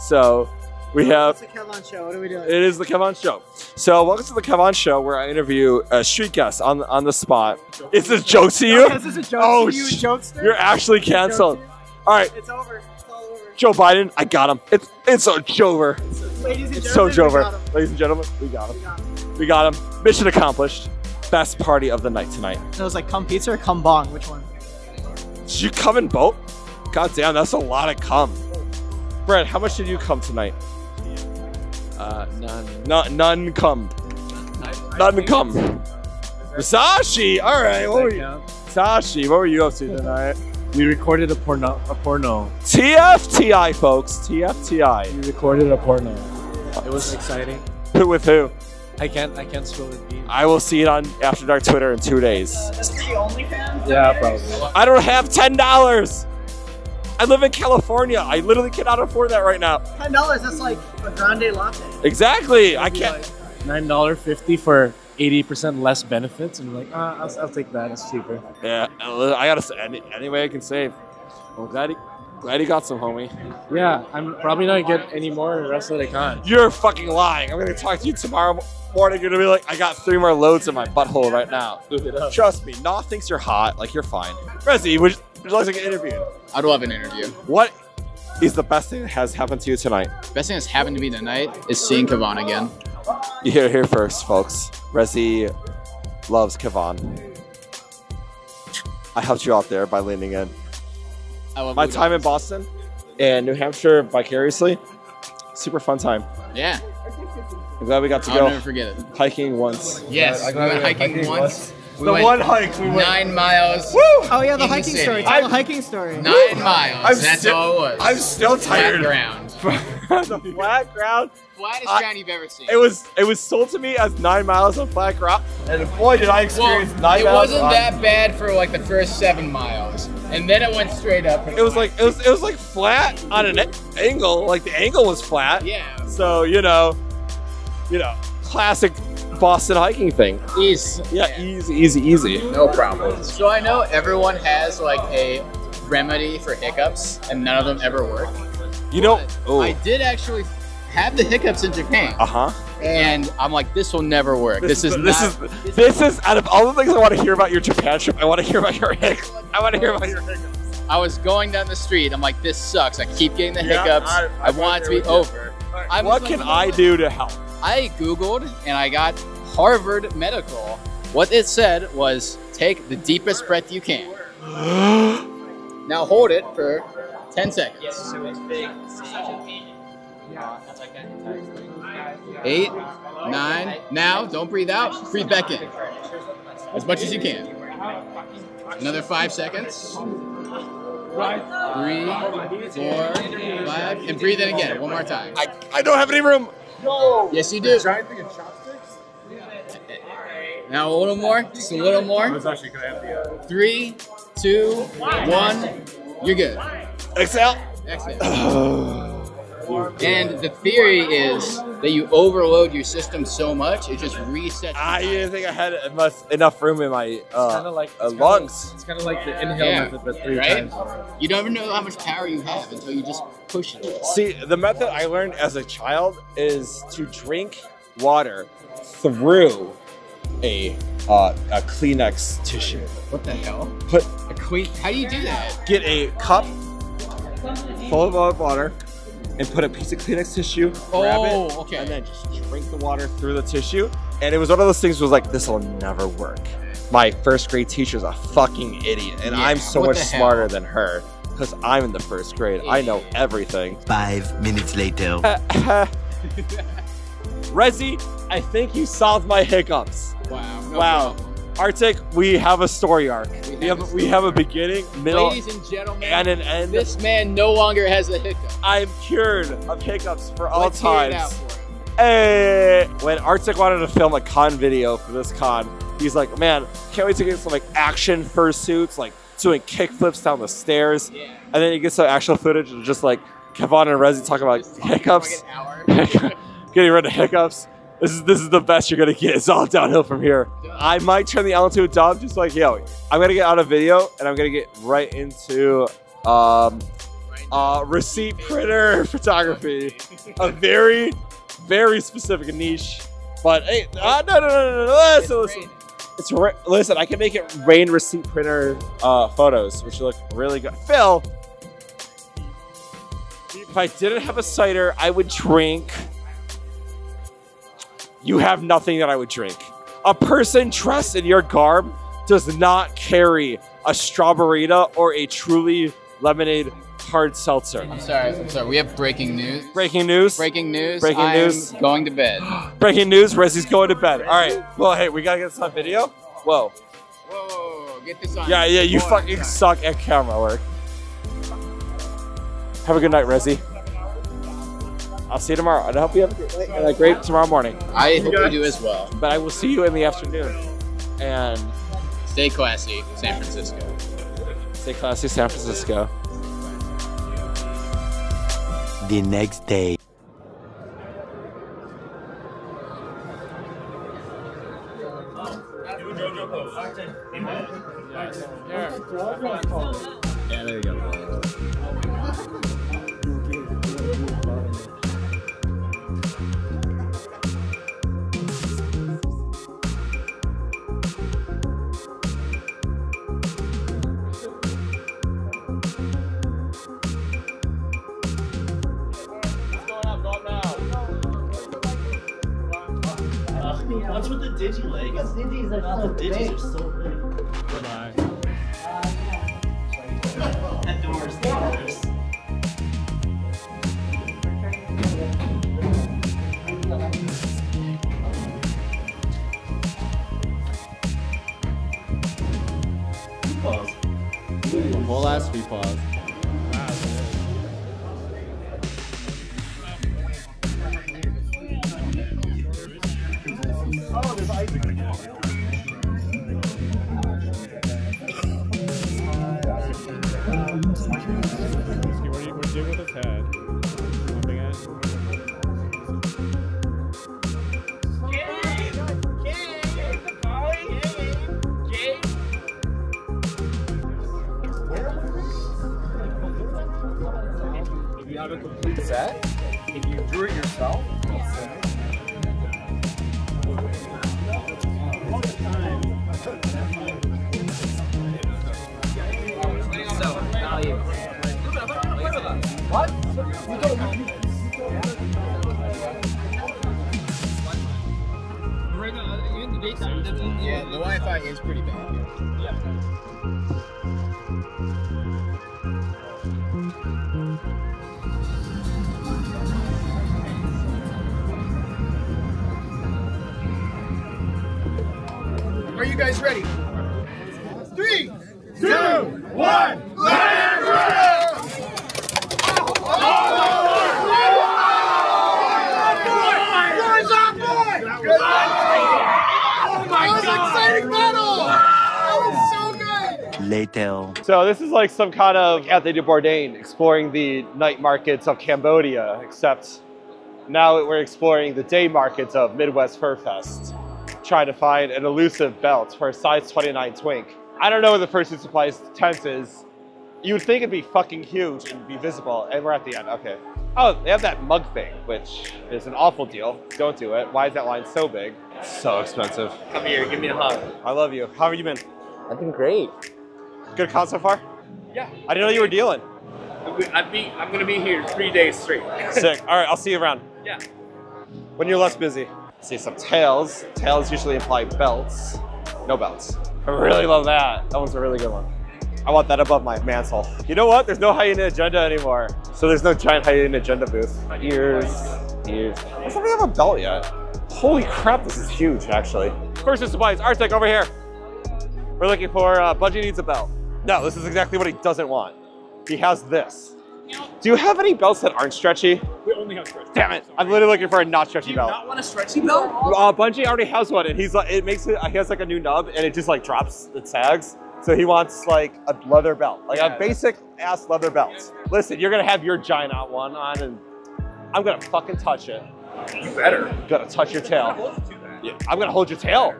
So we have. It's a Kevon show. What are we doing? It is the Kevon Show. So welcome to the Kevon Show, where I interview a street guest on on the spot. Is this jokes to you? Is this a joke Oh, to you, sh- jokester? You're actually canceled. All right, It's over. It's all over. Joe Biden, I got him. It's it's so Jover. Ladies and It's so gentlemen, Jover. Ladies and gentlemen, we got him. We got him. Mission accomplished. Best party of the night tonight. It was like cum pizza or cum bong. Which one? Did you come in both? God damn, that's a lot of cum. Brad, how much did you come tonight? Uh, none. None, none come. None come. Sashi, all right. What were you? Sashi, what were you up to tonight? We recorded a porno. A porno. TFTI, folks. TFTI. We recorded a porno. It was exciting. Who with who? I can't. I can't spill the beans. I will see it on After Dark Twitter in two days. This is the OnlyFans? Yeah, probably. I don't have ten dollars. I live in California. I literally cannot afford that right now. Ten dollars. That's like a grande latte. Exactly. I can't. Nine dollar fifty for eighty percent less benefits, and you're like, ah, I'll, I'll take that. It's cheaper. Yeah, I gotta say any, any way I can save. Oh, daddy. Glad you got some, homie. Yeah, I'm probably not gonna get any more the rest of the con. You're fucking lying. I'm gonna talk to you tomorrow morning. You're gonna be like, I got three more loads in my butthole right now. Trust me, Nah thinks you're hot. Like you're fine. Resi, would you, would you like to get interviewed? I'd love an interview. What is the best thing that has happened to you tonight? Best thing that's happened to me tonight is seeing Kevon again. You hear it here first, folks. Resi loves Kevon. I helped you out there by leaning in. I love My Blue time in Boston and New Hampshire vicariously, super fun time. Yeah. I'm glad we got to I'll go never forget it. hiking once. Yes, we went hiking once. We The went one hike we went- Nine miles. Oh yeah, the in hiking city. story. Tell the hiking story. Nine miles. I'm That's still- all it was. I'm still tired. Flat ground. the flat ground. Flattest I- ground you've ever seen. It was it was sold to me as nine miles of flat ground, and boy did I experience nine it miles. wasn't of- that bad for like the first seven miles, and then it went straight up. It was like it was it was like flat on an angle. Like the angle was flat. Yeah. So you know, you know, classic Boston hiking thing. Easy. Yeah, easy, easy, easy. No problem. So I know everyone has like a remedy for hiccups, and none of them ever work. You know, oh, I did actually have the hiccups in Japan, uh huh. and I'm like, this will never work. This, is, this not. is this is out of all the things I want to hear about your Japan trip. I want to hear about your hiccups. I want to hear about your hiccups. I was going down the street. I'm like, this sucks. I keep getting the Yeah, hiccups. I- I, I'm want it to be over. I was What can you I do to help? I Googled and I got Harvard Medical. What it said was take the deepest breath you can. now hold it for 10 seconds. Eight, nine. Now don't breathe out, breathe back in. As much as you can. Another five seconds. Three, four, five, and breathe in again. One more time. I, I don't have any room. No. Yes, you do. Now a little more, just a little more. actually gonna have the. Uh, Three, two, one. You're good. Exhale. Exhale. And the theory is that you overload your system so much, it just resets. I didn't think I had enough, enough room in my uh, kinda like- uh, it's kinda lungs. It's kind of like the inhale Yeah, method, but three right? times. You never know how much power you have until you just push it. See, the method I learned as a child is to drink water through a uh, a Kleenex tissue. What the hell? Put a clean. How do you do that? Get a cup full of water and put a piece of Kleenex tissue. grab it, Oh, okay. And then just drink the water through the tissue. And it was one of those things was like, this will never work. My first grade teacher's a fucking idiot, and Yeah, I'm so much smarter than her because I'm in the first grade. I know everything. Five minutes later. Rezi, I think you solved my hiccups. Wow. no wow. problem. Arctic, we have a story arc. We have we have a beginning, middle, Ladies and gentlemen, and an end. this man no longer has a hiccup. I'm cured of hiccups for all Let's hear it out times. for. Hey, eh, when Arctic wanted to film a con video for this con, he's like, "Man, can't wait to get some like action fursuits, like doing kickflips down the stairs." And then he gets some actual footage of just like Kevon and Rezi talking about hiccups, getting rid of hiccups. This is this is the best you're gonna get. It's all downhill from here. I might turn the L into a dub, just like yo. I'm gonna get out of video and I'm gonna get right into um, uh, receipt printer photography. a very, very specific niche. But hey, uh, no, no, no, no, no, listen, listen. It's listen. I can make it rain receipt printer uh, photos, which look really good. Phil, if I didn't have a cider, I would drink. You have nothing that I would drink. A person dressed in your garb does not carry a Straw-Ber-Rita or a truly lemonade hard seltzer. I'm sorry. I'm sorry. We have breaking news. Breaking news. Breaking news. Breaking I am news. Going to bed. Breaking news. Rezi's going to bed. All right. Well, hey, we gotta get this on video. Whoa. Whoa. Get this on. Yeah, yeah. You Boy, fucking suck at camera work. Have a good night, Rezi. I'll see you tomorrow. And I hope you have a great, and a great tomorrow morning. I hope you do as well. But I will see you in the afternoon. And Stay classy, San Francisco. stay classy, San Francisco. The next day. So this is like some kind of Anthony de Bourdain exploring the night markets of Cambodia, except now we're exploring the day markets of Midwest Fur Fest, trying to find an elusive belt for a size 29 twink. I don't know where the Fursuit Supplies tent is. You would think it'd be fucking huge and be visible, and we're at the end. Okay. Oh, they have that mug thing, which is an awful deal. Don't do it. Why is that line so big? So expensive. Come here, give me a hug. I love you. How have you been? I've been great. Good con so far? Yeah. I didn't know you were dealing. I'd be, I'm gonna be here three days straight. Sick. All right, I'll see you around. Yeah. When you're less busy. See some tails. Tails usually imply belts. No belts. I really love that. That one's a really good one. I want that above my mantle. You know what? There's no hyena agenda anymore. So there's no giant hyena agenda booth. Ears, ears. Does somebody have a belt yet? Holy crap, this is huge, actually. First supplies. Arctic, over here. We're looking for, uh, Bungie needs a belt. No, this is exactly what he doesn't want. He has this. Do you have any belts that aren't stretchy? We only have stretchy. Damn it! I'm literally looking for a not stretchy belt. Not want a stretchy belt? Uh, Bungie already has one, and he's like, it makes it. He has like a new nub, and it just like drops the tags. So he wants like a leather belt, like a basic ass leather belt. Listen, you're gonna have your giant out one on, and I'm gonna fucking touch it. You better. You gotta touch your tail. Yeah, I'm gonna hold your tail.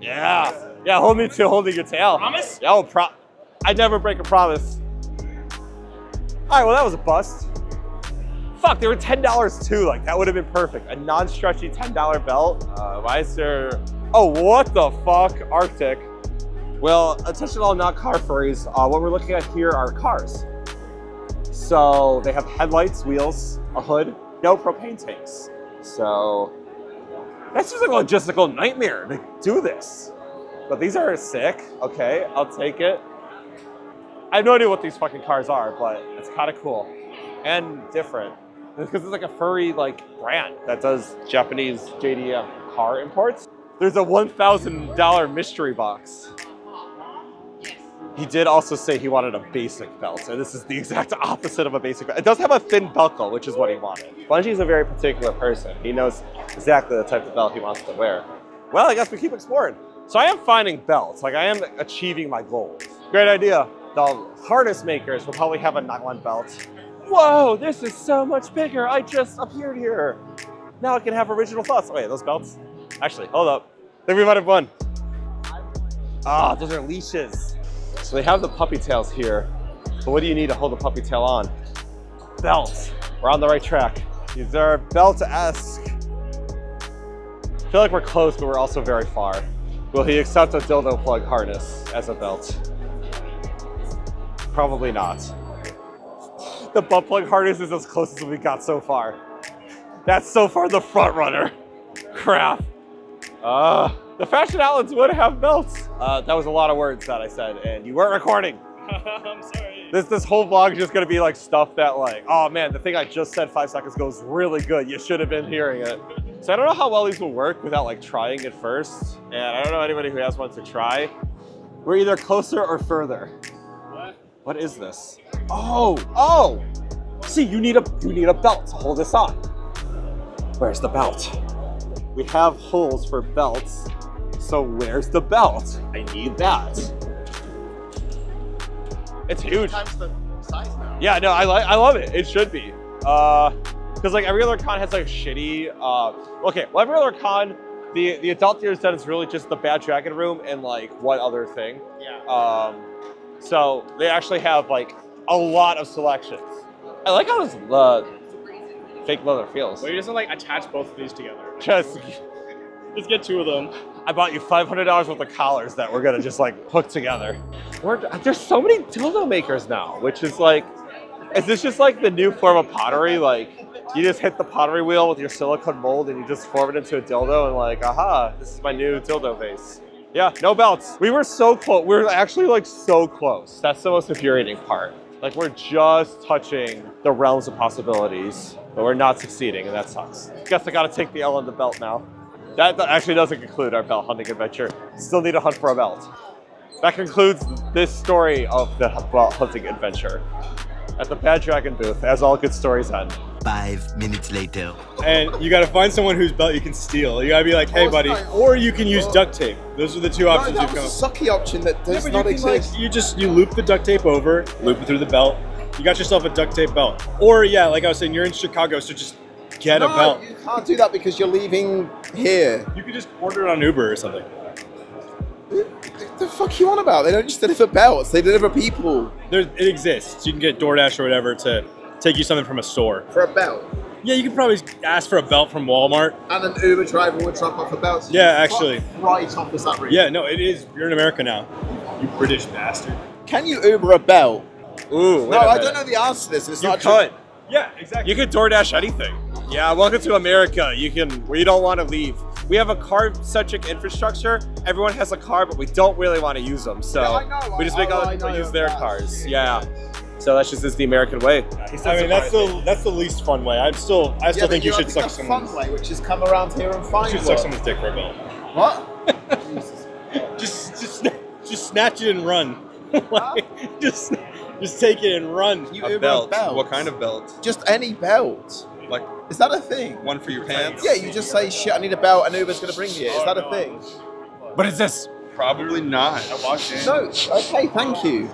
Yeah, yeah, hold me to holding your tail. Promise? Yeah, I'll pro. I never break a promise. All right, well that was a bust. Fuck, they were ten dollars too. Like that would have been perfect. A non-stretchy ten dollar belt. Uh, why is there? Oh, what the fuck, Arctic? Well, attention all non-car furries. Uh, what we're looking at here are cars. So they have headlights, wheels, a hood, no propane tanks. So that's just like a logistical nightmare to do this. But these are sick. Okay, I'll take it. I have no idea what these fucking cars are, but it's kind of cool and different because it's like a furry like brand that does Japanese JDM car imports. There's a $1,000 mystery box. He did also say he wanted a basic belt, and this is the exact opposite of a basic belt. It does have a thin buckle, which is what he wanted. Bungie's a very particular person. He knows exactly the type of belt he wants to wear. Well, I guess we keep exploring. So I am finding belts, like I am achieving my goals. Great idea. The harness makers will probably have a nylon belt. Whoa, this is so much bigger. I just appeared here. Now I can have original thoughts. Oh, wait, those belts? Actually, hold up. I think we might have won. Ah, those are leashes. So they have the puppy tails here. But what do you need to hold the puppy tail on? Belts. We're on the right track. These are belt-esque. I feel like we're close, but we're also very far. Will he accept a dildo plug harness as a belt? Probably not. The butt plug harness is as close as we got so far. That's so far the front runner. Crap. Uh, the fashion outlets would have belts. Uh, that was a lot of words that I said, and you weren't recording. I'm sorry. This this whole vlog is just gonna be like stuff that like, oh man, the thing I just said five seconds ago is really good. You should have been hearing it. So I don't know how well these will work without like trying it first, and I don't know anybody who has one to try. We're either closer or further. What? What is this? Oh, oh! See, you need a you need a belt to hold this on. Where's the belt? We have holes for belts, so where's the belt? I need that. It's huge. Times the size now. Yeah, no, I like I love it. It should be. Uh because like every other con has like shitty uh okay, well every other con the the adult theater said it's really just the bad dragon room and like one other thing. Yeah. Um so they actually have like a lot of selections. I like how this uh, fake leather feels. Well, you just like attach both of these together. Just Just get two of them. I bought you five hundred dollars worth of collars that we're gonna just like hook together. We're, there's so many dildo makers now, which is like, is this just like the new form of pottery? Like, you just hit the pottery wheel with your silicone mold and you just form it into a dildo and like, aha, this is my new dildo vase. Yeah, no belts. We were so close. We were actually like so close. That's the most infuriating part. Like we're just touching the realms of possibilities, but we're not succeeding, and that sucks. Guess I gotta take the L on the belt now. That that actually doesn't conclude our belt hunting adventure. Still need to hunt for a belt. That concludes this story of the belt hunting adventure at the Bad Dragon booth, as all good stories end. Five minutes later. And you gotta find someone whose belt you can steal. You gotta be like, hey, buddy. Or you can use duct tape. Those are the two No, options that you've come was a sucky option that Yeah, does but not you can, like, exist. you just you loop the duct tape over, loop it through the belt. You got yourself a duct tape belt. Or yeah, like I was saying, you're in Chicago, so just get no, a belt. you can't do that because you're leaving here. You could just order it on Uber or something. What the fuck you on about? They don't just deliver belts; they deliver people There, it exists. You can get DoorDash or whatever to take you something from a store. for a belt. Yeah, you could probably ask for a belt from Walmart. And an Uber driver would drop off a belt. so Yeah, actually. Right off the that route. Yeah, no, it is. You're in America now. You British bastard. Can you Uber a belt? Ooh, no, I don't know the answer to this. It's You not could. Yeah, exactly. You could DoorDash anything. Yeah, welcome to America. You can where you don't want to leave. We have a car-centric infrastructure. Everyone has a car, but we don't really want to use them. So Yeah, I know. we just make I- other I people use their that. cars. Yeah. So that's just is the American way. I mean, that's the that's the least fun way. I'm still I still Yeah, think you should suck the someone's. fun way, which is come around here and You should one. suck someone's dick for a belt. What? Just just just snatch it and run. like, just just take it and run. You Uber a belt. What kind of belt? Just any belt. Like Is that a thing? one for your pants? Yeah, you just say shit. I need a belt, and Uber's gonna bring you. it. Is that a thing? What is this? Probably not. No. Okay, thank you.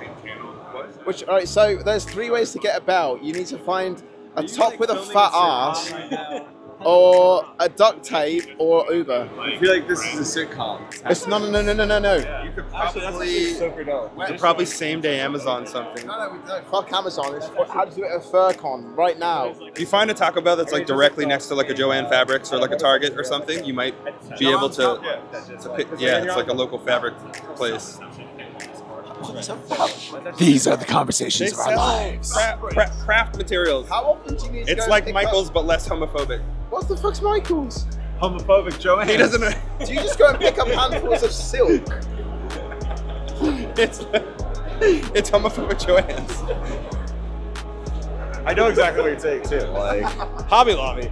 Which all right? So there's three ways to get a belt. You need to find a top with a fat ass, or a duct tape, or Uber. I feel like this is a sitcom. It's no, no, no, no, no, no, no. You could probably, you could probably same day Amazon something. No, no, we don't. Fuck Amazon. It's, how to do it at FurCon right now. If you find a Taco Bell that's like directly next to like a Jo-Ann Fabrics or like a Target or something, you might be able to, to pick. Yeah, it's like a local fabric place. These are the conversations of our lives. Craft, craft, craft materials. How often do you need to It's like Michael's, Up? but less homophobic. What the fuck's Michael's? Homophobic Jo-Ann. He doesn't know. Do you just go and pick up handfuls of silk? it's it's homophobic Jo-Ann's. I know exactly what you're saying too. Like Hobby Lobby.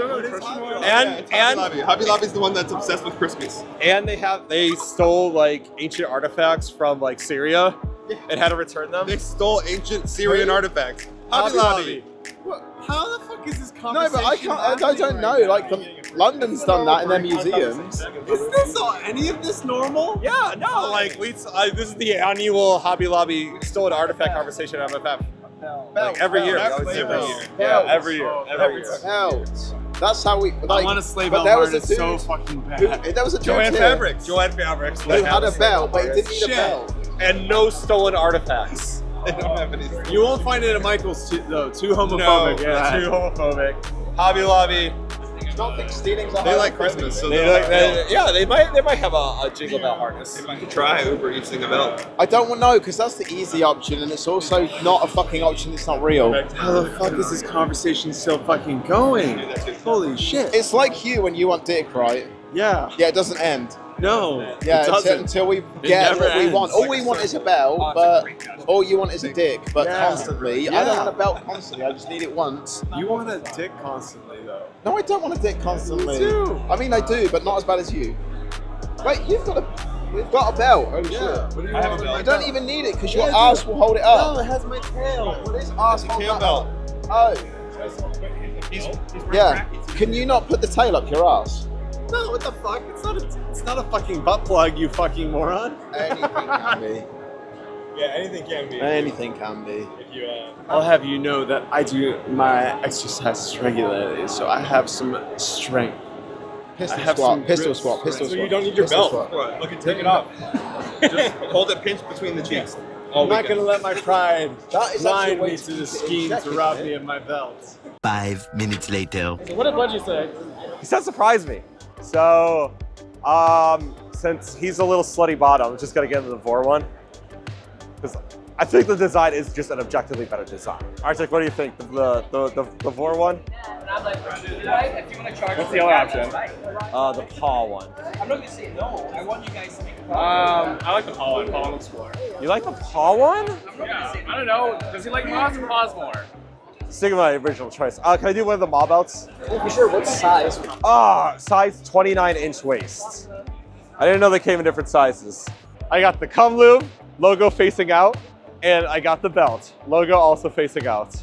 And and Hobby, Hobby Lobby's the one that's obsessed with Christmas. And they have they stole like ancient artifacts from like Syria and had to return them. They stole ancient Syrian artifacts. Hobby, Lobby. How the fuck is this conversation? No, but I can't. I, I don't know. Like the, London's done that in their museums. Is this all, any of this normal? Yeah, no, like we. This is the annual Hobby Lobby stolen artifact conversation at MFF. Like every year, we always do every year. Yeah, every year, every year. Belt. That's how we. Like, want a sleigh but that was a dude so fucking bad. who- there was a dude Jo-Ann here Fabrics. Jo-Ann Fabrics. Who had a bell, but he didn't need a Shit. belt. And no stolen artifacts. They don't have any. You won't find it at Michael's too, though. Too homophobic. No, yeah. too homophobic. Hobby Lobby. Not think stealing's a They like. Christmas, so They like, have they, yeah, they might they might have a, a jingle bell harness. You could try Uber Eats a belt. I don't know because that's the easy option, and it's also not a fucking option. It's not real. How the fuck is this conversation still fucking going? Holy shit. It's like you when you want dick, right? Yeah. Yeah, it doesn't end. No. Yeah, it until, doesn't. until we get never what we ends. want. All we want is a belt, oh, but all you want is a dick. But Yeah. constantly, I don't want a belt constantly. I just need it once. You want a dick constantly though. No, I don't want a dick constantly. Me too. I mean, I do, but not as bad as you. Wait, you've got a, we've got a belt. Holy Yeah. shit! What do you I have a belt. You don't even need it because your I ass will hold it up. No, it has my tail. What is ass hold tail that belt. up? Oh. Yeah. Can you not put the tail up your ass? No, what the fuck? It's not a, it's not a fucking butt plug, you fucking moron. Anything can be. Yeah, anything can be. Anything can be. I'll have you know that I do my exercises regularly, so I have some strength. Pistol have squat, pistol grip squat, pistol strength. So you don't need your Pistol belt. squat. Look at take it off. Just hold it pinched between the cheeks. All I'm not gonna let my pride That is blind actually a way me to to the keep it scheme check, to rob isn't me it? of my belt. Five minutes later. What did Budgie say? He said surprise me. So, um, since he's a little slutty bottom, I'm just gonna get into the vore one. Because I think the design is just an objectively better design. Arctic, what do you think? The the the, the, the vore one? What's the other option? Uh, the paw one. I'm not gonna say no. I want you guys to make a Um, I like the paw one. Paw looks cooler. You like the paw one? Yeah, I don't know. Does he like Moss or Paws more? Sticking with my original choice. Uh, can I do one of the mob belts? Oh, for sure. What size? Ah, size 29 inch waist. I didn't know they came in different sizes. I got the cum lube, logo facing out, and I got the belt, logo also facing out.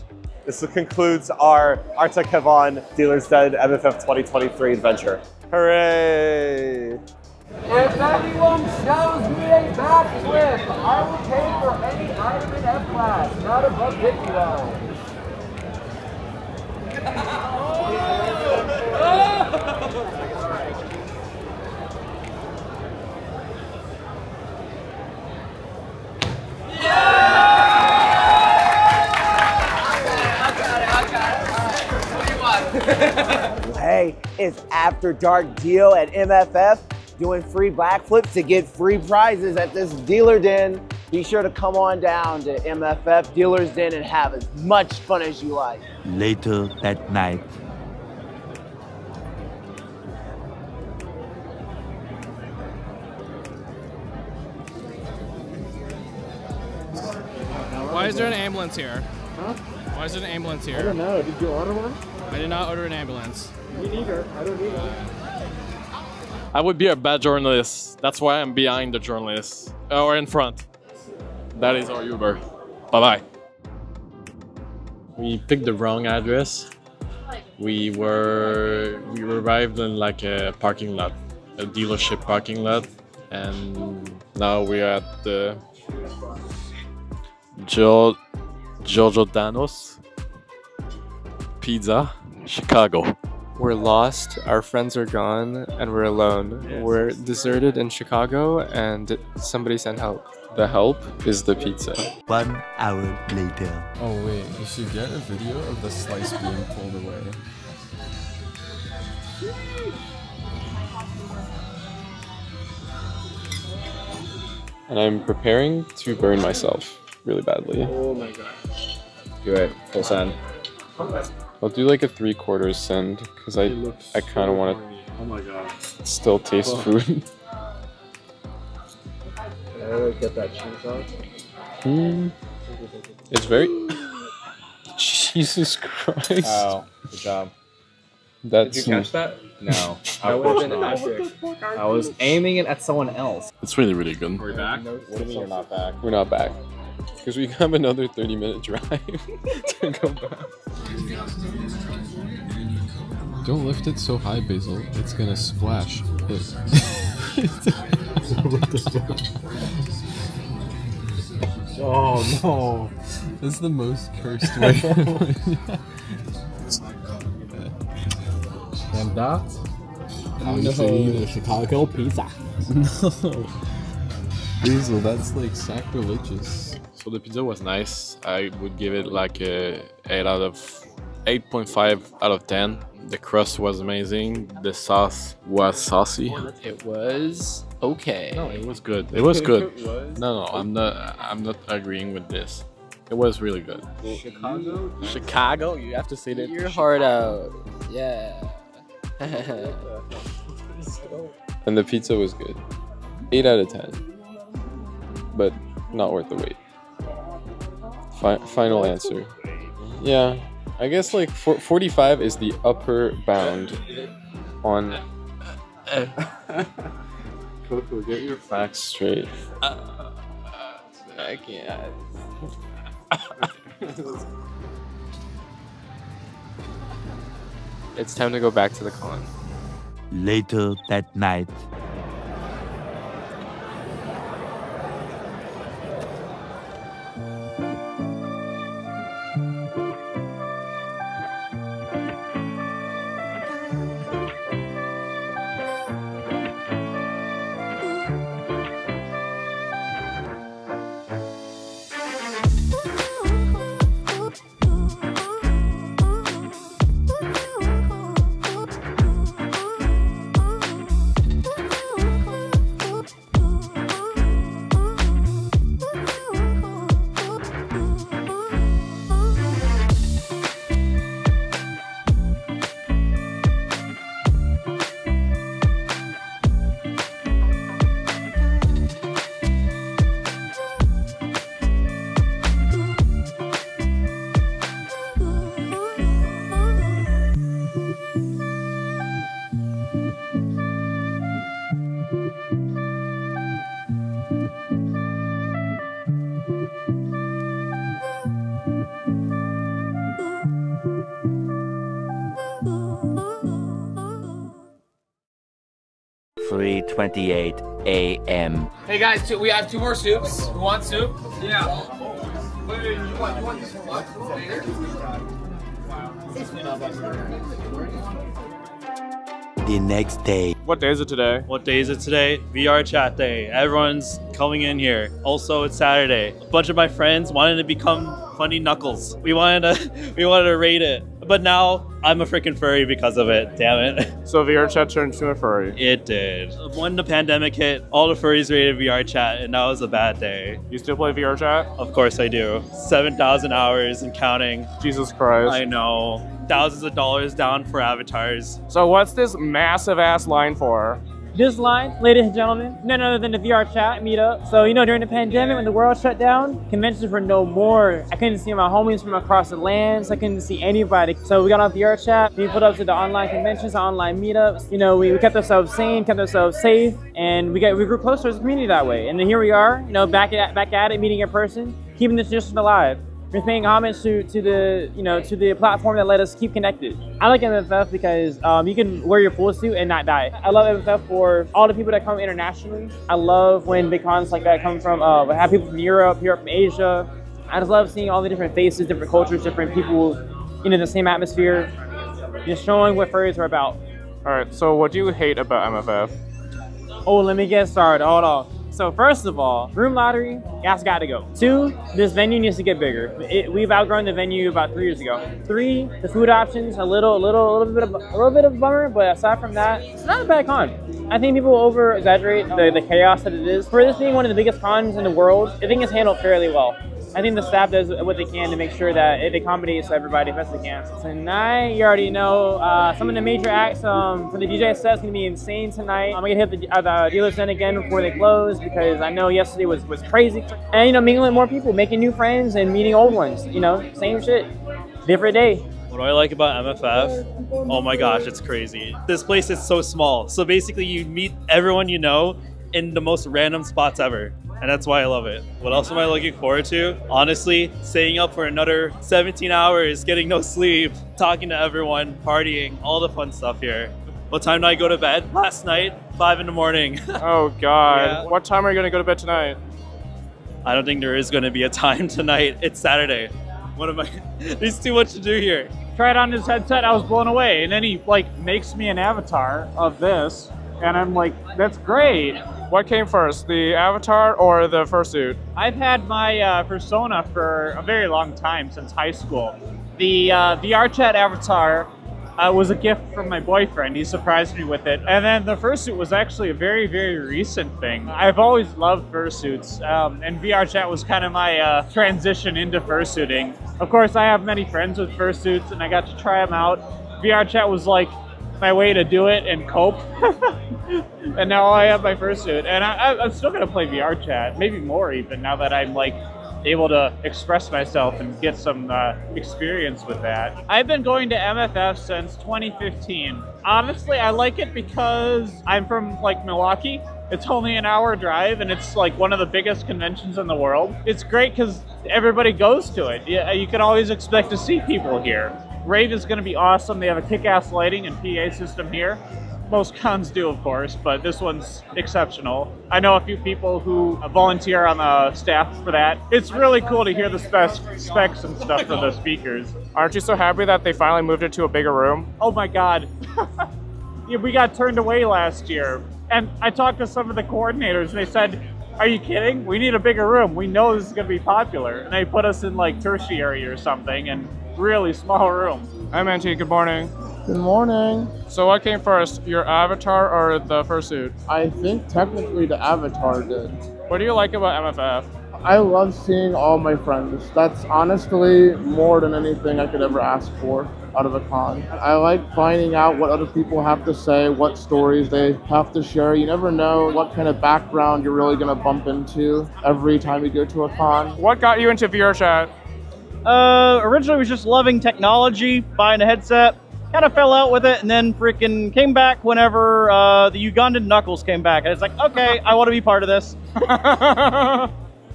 This concludes our Arctic Kevon Dealer's Den MFF 2023 adventure. Hooray! If anyone shows me a backflip, I will pay for any item in F class, not above 50 dollars. Hey, it's After Dark deal at MFF doing free backflips to get free prizes at this dealer den. Be sure to come on down to MFF Dealer's Den and have as much fun as you like. Later that night. Why is there an ambulance here? Huh? Why is there an ambulance here? I don't know. Did you order one? I did not order an ambulance. Me neither. I don't need one. I would be a bad journalist. That's why I'm behind the journalist. Oh, or in front. That is our Uber. Bye bye. We picked the wrong address. We were we arrived in like a parking lot, a dealership parking lot, and now we're at the Gio- Giordano's Pizza, Chicago. We're lost, our friends are gone, and we're alone. We're deserted in Chicago, and somebody sent help. The help is the pizza. One hour later. Oh wait, you should get a video of the slice being pulled away. And I'm preparing to burn myself really badly. Oh my god. Do it. Full send. I'll do like a three quarters send because I I kind of want Oh my god. to still taste Oh. food. Can I really get that cheese on? Hmm. It's very. Jesus Christ. Oh, good job. That's Did you catch that? No. I I would've would been epic. I was aiming it at someone else. It's really, really good. Are we back? What do you mean you're not back? We're not back. Because we have another 30 minute drive to go back. Don't lift it so high, Basil. It's gonna splash. It. what the fuck? Oh no! This is the most cursed way. and that? How you No. say the Chicago pizza? No. Basil, that's like sacrilegious. So the pizza was nice. I would give it like a 8 out of 8.5 out of 10. The crust was amazing. The sauce was saucy. It was okay. No, it was good. It was good. It was? No, no, I'm not. I'm not agreeing with this. It was really good. Chicago? Chicago? You have to say that. Your heart out. Yeah. And the pizza was good. 8 out of 10. But not worth the wait. Fi- final answer. Yeah, I guess like for- 45 is the upper bound on. Coco, get your facts straight. I can't. It's time to go back to the con. Later that night. Hey two, we have two more soups. Who wants soup? Yeah. The next day. What day is it today? What day is it today? VR chat day. Everyone's coming in here. Also, it's Saturday. A bunch of my friends wanted to become Funny Knuckles. We wanted to, we wanted to rate it, but now I'm a freaking furry because of it. Damn it. So VR chat turned to a furry. It did. When the pandemic hit, all the furries rated VR chat, and that was a bad day. You still play VR chat? Of course I do. 7,000 hours and counting. Jesus Christ. I know. Thousands of dollars down for avatars. So what's this massive ass line for? This line, ladies and gentlemen, none other than the VR chat meetup. So, you know, during the pandemic, when the world shut down, conventions were no more. I couldn't see my homies from across the lands. I couldn't see anybody. So we got on VR chat. We put up to the online conventions, the online meetups. You know, we, we kept ourselves sane, kept ourselves safe, and we got we grew closer as a community that way. And then here we are, you know, back at back at it, meeting in person, keeping this tradition alive. We're paying homage to, to the you know to the platform that let us keep connected. I like MFF because um, you can wear your full suit and not die. I love MFF for all the people that come internationally. I love when big cons like that come from. Uh, have people from Europe, Europe from Asia. I just love seeing all the different faces, different cultures, different people, you know, the same atmosphere. Just showing what furries are about. All right. So what do you hate about MFF? Oh, let me get started. Hold on. So first of all, room lottery, that's got to go. Two, this venue needs to get bigger. It, we've outgrown the venue about three years ago. Three, the food options a little, a little, a little bit of a little bit of bummer, but aside from that, it's not a bad con. I think people over exaggerate the, the chaos that it is. For this being one of the biggest cons in the world, I think it's handled fairly well. I think the staff does what they can to make sure that it accommodates everybody as best they can. Tonight, you already know uh, some of the major acts um, for the DJ set's gonna be insane tonight. I'm gonna hit the, uh, the dealer's den again before they close because I know yesterday was, was crazy. And you know, mingling more people, making new friends and meeting old ones. You know, same shit, different day. What do I like about MFF? Oh my gosh, it's crazy. This place is so small. So basically, you meet everyone you know in the most random spots ever. And that's why I love it. What else am I looking forward to? Honestly, staying up for another 17 hours, getting no sleep, talking to everyone, partying, all the fun stuff here. What time did I go to bed? Last night, 5 in the morning. Oh God. Yeah. What time are you gonna go to bed tonight? I don't think there is going to be a time tonight. It's Saturday. What am I? There's too much to do here. tried on his headset, I was blown away. And then he like makes me an avatar of this, and I'm like, that's great. What came first, the avatar or the fursuit? I've had my uh, persona for a very long time since high school. The uh, VR chat avatar uh, was a gift from my boyfriend. He surprised me with it. And then the fursuit was actually a very, very recent thing. I've always loved fursuits, um, and VR chat was kind of my uh, transition into fursuiting. Of course, I have many friends with fursuits, and I got to try them out. VR chat was like my way to do it and cope. and now I have my fursuit, and I, I'm still gonna play VR chat, maybe more even now that I'm like able to express myself and get some uh, experience with that. I've been going to MFF since 2015. Honestly, I like it because I'm from like Milwaukee. It's only an hour drive and it's like one of the biggest conventions in the world. It's great because everybody goes to it. Yeah, you can always expect to see people here. Rave is going to be awesome. They have a kick-ass lighting and PA system here. Most cons do, of course, but this one's exceptional. I know a few people who volunteer on the staff for that. It's really cool to hear the specs, specs and stuff for the speakers. Aren't you so happy that they finally moved it to a bigger room? Oh my god. yeah, we got turned away last year. And I talked to some of the coordinators and they said, are you kidding? We need a bigger room. We know this is going to be popular. And they put us in like tertiary or something and really small room. Hi, Manti. Good morning. Good morning. So what came first, your avatar or the fursuit? I think technically the avatar did. What do you like about MFF? I love seeing all my friends. That's honestly more than anything I could ever ask for out of a con. I like finding out what other people have to say, what stories they have to share. You never know what kind of background you're really going to bump into every time you go to a con. What got you into VR chat? Uh, originally was just loving technology, buying a headset, kind of fell out with it, and then freaking came back whenever uh, the Ugandan Knuckles came back. And it's like, okay, I want to be part of this.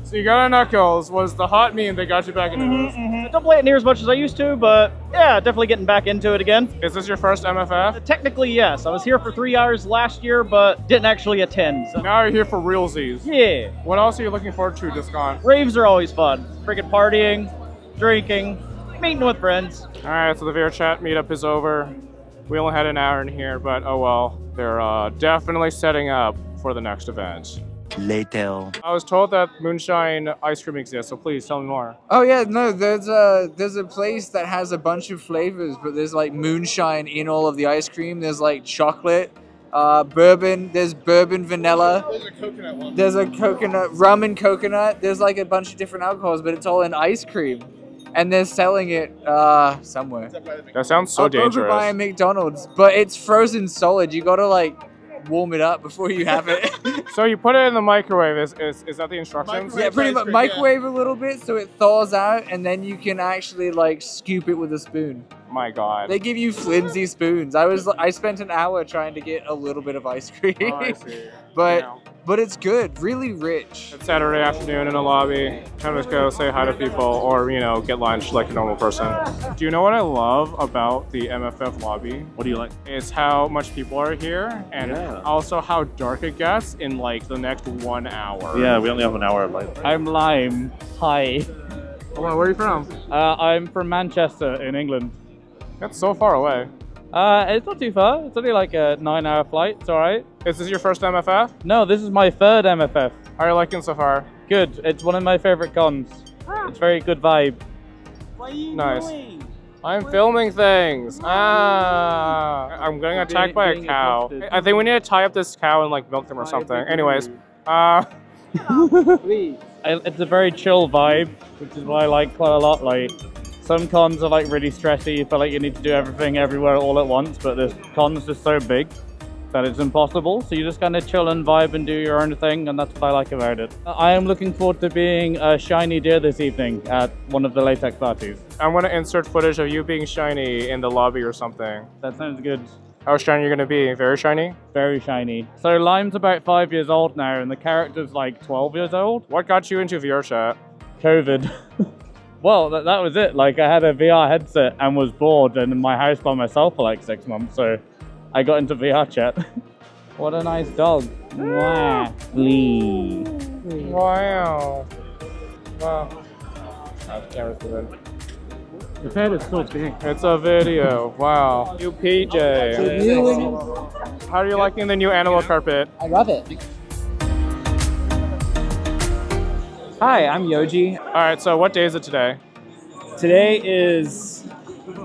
so Uganda Knuckles was the hot meme that got you back into this. I don't play it near as much as I used to, but yeah, definitely getting back into it again. Is this your first MFF? Technically, yes. I was here for three hours last year, but didn't actually attend. So. Now you're here for realsies. Yeah. What else are you looking forward to this con? Raves are always fun. Freaking partying, drinking, meeting with friends. All right, so the VR chat meetup is over. We only had an hour in here, but oh well. They're uh, definitely setting up for the next event. Later. I was told that moonshine ice cream exists, so please tell me more. Oh yeah, no, there's a there's a place that has a bunch of flavors, but there's like moonshine in all of the ice cream. There's like chocolate, uh, bourbon. There's bourbon vanilla. There's a coconut one. There's a coconut rum and coconut. There's like a bunch of different alcohols, but it's all in ice cream, and they're selling it uh somewhere. That sounds so I'll go dangerous. buy a McDonald's, but it's frozen solid. You gotta like warm it up before you have it. so you put it in the microwave. Is, is, is that the instructions? yeah, pretty much microwave a little bit so it thaws out, and then you can actually like scoop it with a spoon. My God. They give you flimsy spoons. I was I spent an hour trying to get a little bit of ice cream, Oh, I see. but but it's good, really rich. It's Saturday afternoon in a lobby. Time to go say hi to people or, you know, get lunch like a normal person. Do you know what I love about the MFF lobby? What do you like? It's how much people are here and Yeah. also how dark it gets in like the next one hour. Yeah, we only have an hour of light. I'm Lime. Hi. Hello, where are you from? Uh, I'm from Manchester in England. That's so far away. Uh, it's not too far. It's only like a nine-hour flight. It's all right. Is this your first MFF? No, this is my third MFF. How are you liking so far? Good. It's one of my favorite cons. It's very good vibe. Nice. I'm filming things. Ah, I'm getting attacked by a cow. accosted. I think we need to tie up this cow and like milk them or something. Anyways, uh, Please. It's a very chill vibe, which is why I like quite a lot. Like some cons are like really stressy. You feel like you need to do everything everywhere all at once, but the con's are so big that it's impossible. So you just kind of chill and vibe and do your own thing, and that's what I like about it. I am looking forward to being a shiny deer this evening at one of the latex parties. I'm gonna insert footage of you being shiny in the lobby or something. That sounds good. How shiny are you're gonna be? Very shiny? Very shiny. So Lime's about five years old now, and the character's like 12 years old. What got you into VR chat? COVID. well, that, that was it. Like, I had a VR headset and was bored and in my house by myself for like six months, so I got into VR chat. what a nice dog. Mwah. Lee. Wow. Wow. That camera's good. The head is so big. It's a video. Wow. You PJ. How are you liking the new animal carpet? I love it. Hi, I'm Yoji. All right, so what day is it today? Today is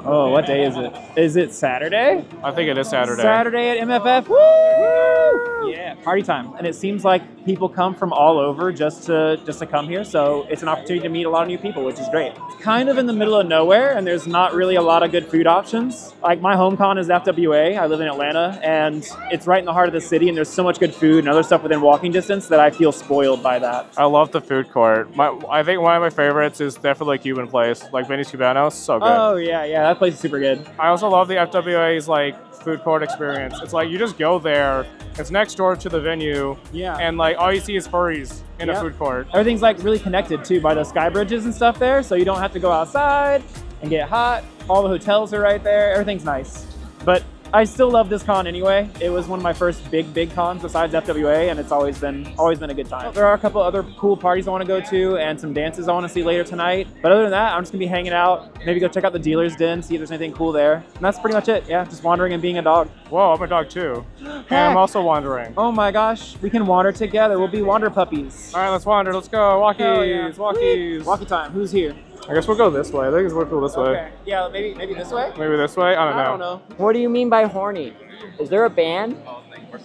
oh, what day is it? Is it Saturday? I think it is Saturday. Saturday at MFF. Woo! Yeah, party time. And it seems like people come from all over just to just to come here. So it's an opportunity to meet a lot of new people, which is great. It's kind of in the middle of nowhere, and there's not really a lot of good food options. Like my home con is FWA. I live in Atlanta, and it's right in the heart of the city, and there's so much good food and other stuff within walking distance that I feel spoiled by that. I love the food court. My, I think one of my favorites is definitely Cuban place, like Benny's Cubanos. So good. Oh yeah, yeah, that place is super good. I also love the FWA's like food court experience. It's like you just go there. It's next door to the venue. Yeah. And like all you see is furries in Yep. a food court. Everything's like really connected too by the sky bridges and stuff there, so you don't have to go outside and get hot. All the hotels are right there. Everything's nice. But I still love this con anyway. It was one of my first big, big cons besides FWA, and it's always been always been a good time. There are a couple other cool parties I want to go to and some dances I want to see later tonight. But other than that, I'm just gonna be hanging out. Maybe go check out the dealer's den, see if there's anything cool there. And that's pretty much it. Yeah, just wandering and being a dog. Whoa, I'm a dog too. And I'm also wandering. Oh my gosh, we can wander together. We'll be wander puppies. All right, let's wander. Let's go. Walkies, Hell yeah. walkies. Walkie time. Who's here? I guess we'll go this way. I think it's more cool go this way. Okay. Yeah, maybe maybe this way. Maybe this way. I don't know. Don't know. What do you mean by horny? Is there a band?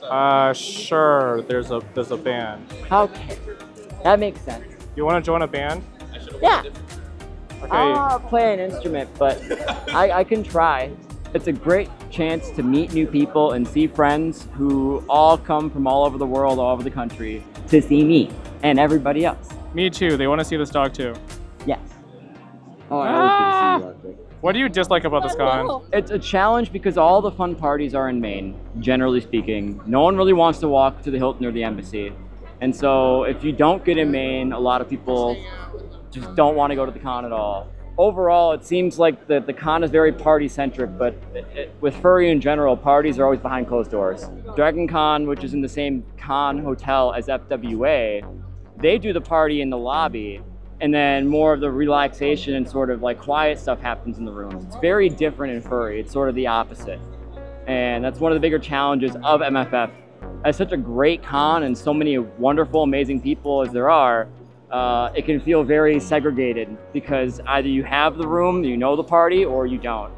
Uh, sure. There's a there's a band. Okay, that makes sense. You want to join a band? Yeah, Okay. I'll play an instrument, but I, I can try. It's a great chance to meet new people and see friends who all come from all over the world, all over the country, to see me and everybody else. Me too. They want to see this dog too. Yes. Oh, I Ah! What do you dislike about this con? It's a challenge because all the fun parties are in main, generally speaking. No one really wants to walk to the Hilton or the embassy. And so if you don't get in main, a lot of people just don't want to go to the con at all. Overall, it seems like the, the con is very party centric, but it, it- with furry in general, parties are always behind closed doors. Dragon Con, which is in the same con hotel as FWA, they do the party in the lobby, and then more of the relaxation and sort of like quiet stuff happens in the rooms. It's very different in furry. It's sort of the opposite. And that's one of the bigger challenges of MFF. As such a great con and so many wonderful, amazing people as there are, uh, it can feel very segregated because either you have the room, you know the party, or you don't.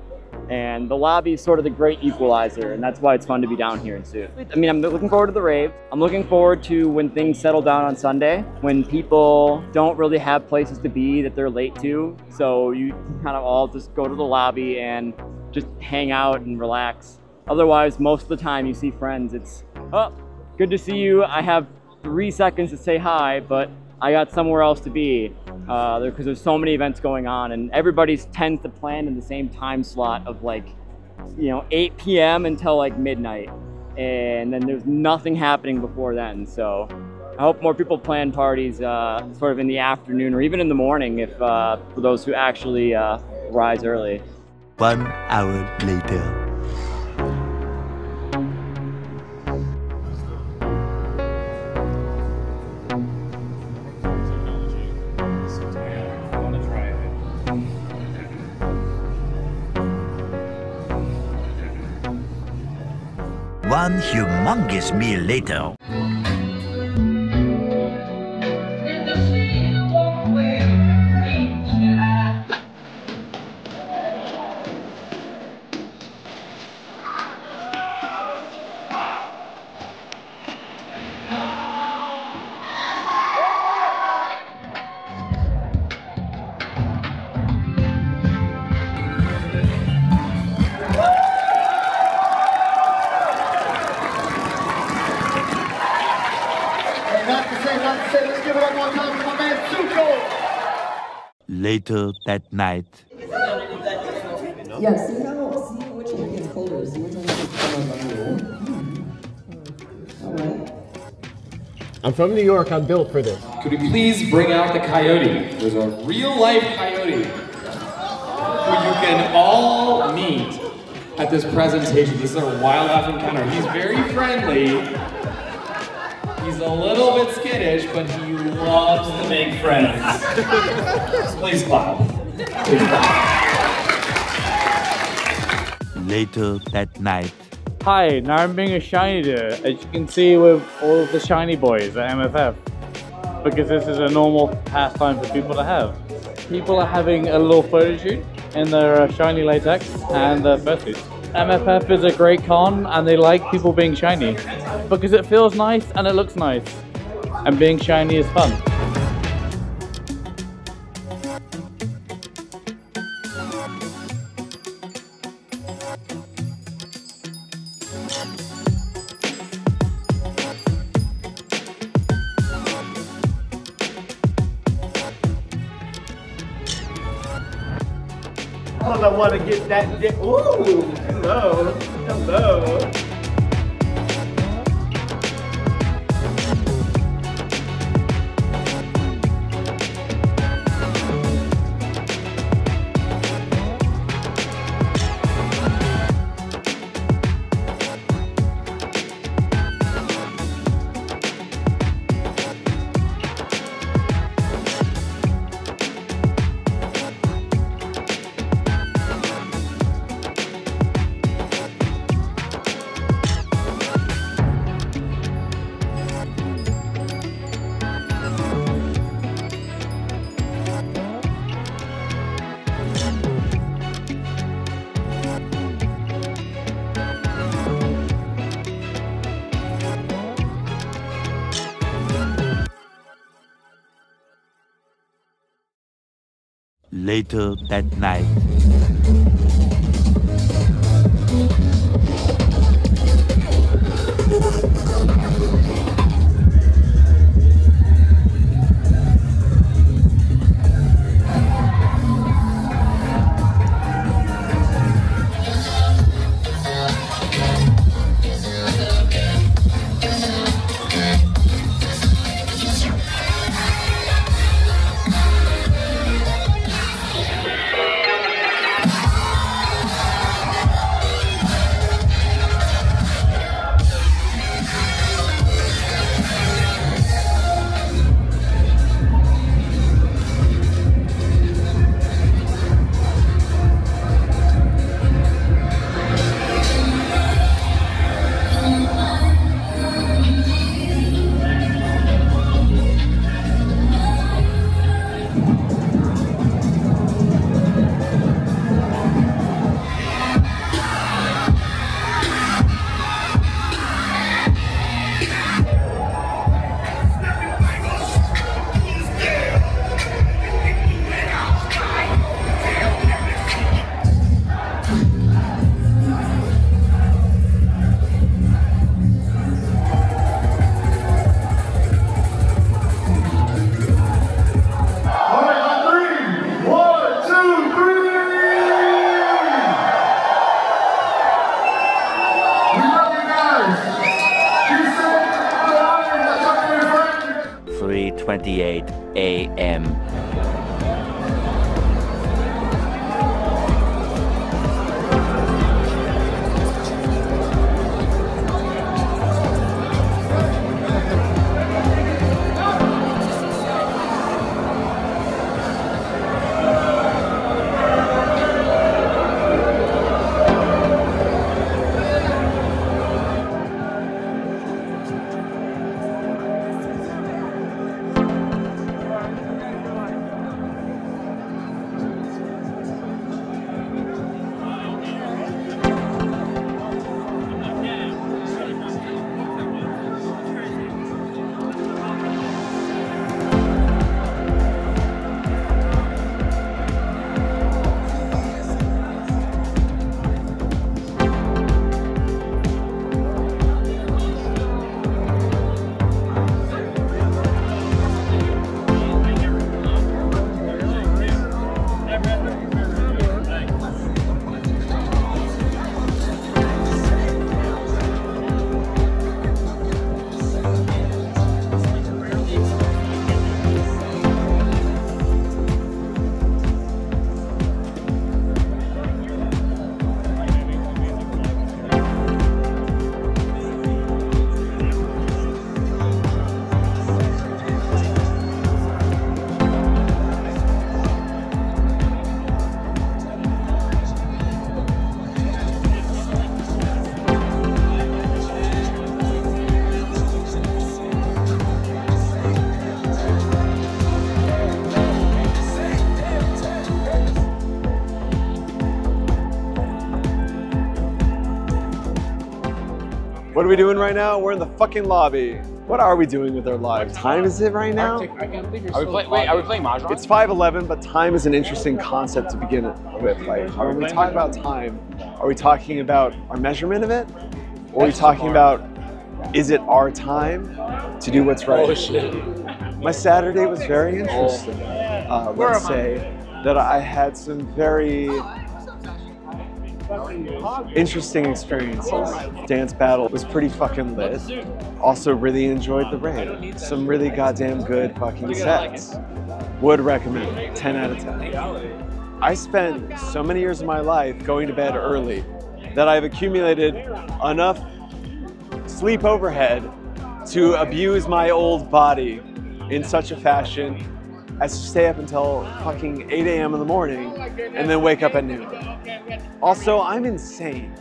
And the lobby is sort of the great equalizer, and that's why it's fun to be down here in Sioux. I mean, I'm looking forward to the rave. I'm looking forward to when things settle down on Sunday, when people don't really have places to be that they're late to. So you kind of all just go to the lobby and just hang out and relax. Otherwise, most of the time you see friends, it's, oh, good to see you. I have three seconds to say hi, but I got somewhere else to be uh, because there's so many events going on, and everybody tends to plan in the same time slot of like, you know, 8 p.m. until like midnight, and then there's nothing happening before then. So I hope more people plan parties uh, sort of in the afternoon or even in the morning if uh, for those who actually uh, rise early. One hour later. One humongous meal later. Later that night. Yeah, see how, see which one gets colder, see which one gets colder hmm. Alright. I'm from New York. I'm built for this. Could we please bring out the coyote? There's a real life coyote who you can all meet at this presentation. This is our wildlife encounter. He's very friendly. He's a little bit skittish, but he loves to make friends. please clap. Later that night. Hi, now I'm being a shiny dude, as you can see with all of the shiny boys at MFF. Because this is a normal pastime for people to have. people are having a little photo shoot in their uh, shiny latex and their fursuits. MFF is a great con and they like people being shiny because it feels nice and it looks nice. And being shiny is fun. Later that night. 3:28 a.m. we doing right now? We're in the fucking lobby. What are we doing with our lives? Time is it right now? Are we play, wait, are we playing Mahjong? It's 5:11, but time is an interesting concept to begin with. Like, when we talk about time, are we talking about our measurement of it, or are we talking about is it our time to do what's right? Oh, shit. My Saturday was very interesting. Uh, let's say that I had some very interesting experiences. Dance battle was pretty fucking lit. Also, really enjoyed the raid. Some really goddamn good fucking sets. Would recommend. 10 out of 10. I spent so many years of my life going to bed early that I've accumulated enough sleep overhead to abuse my old body in such a fashion as to stay up until fucking 8 a.m. in the morning and then wake up at noon. Also, I'm insane.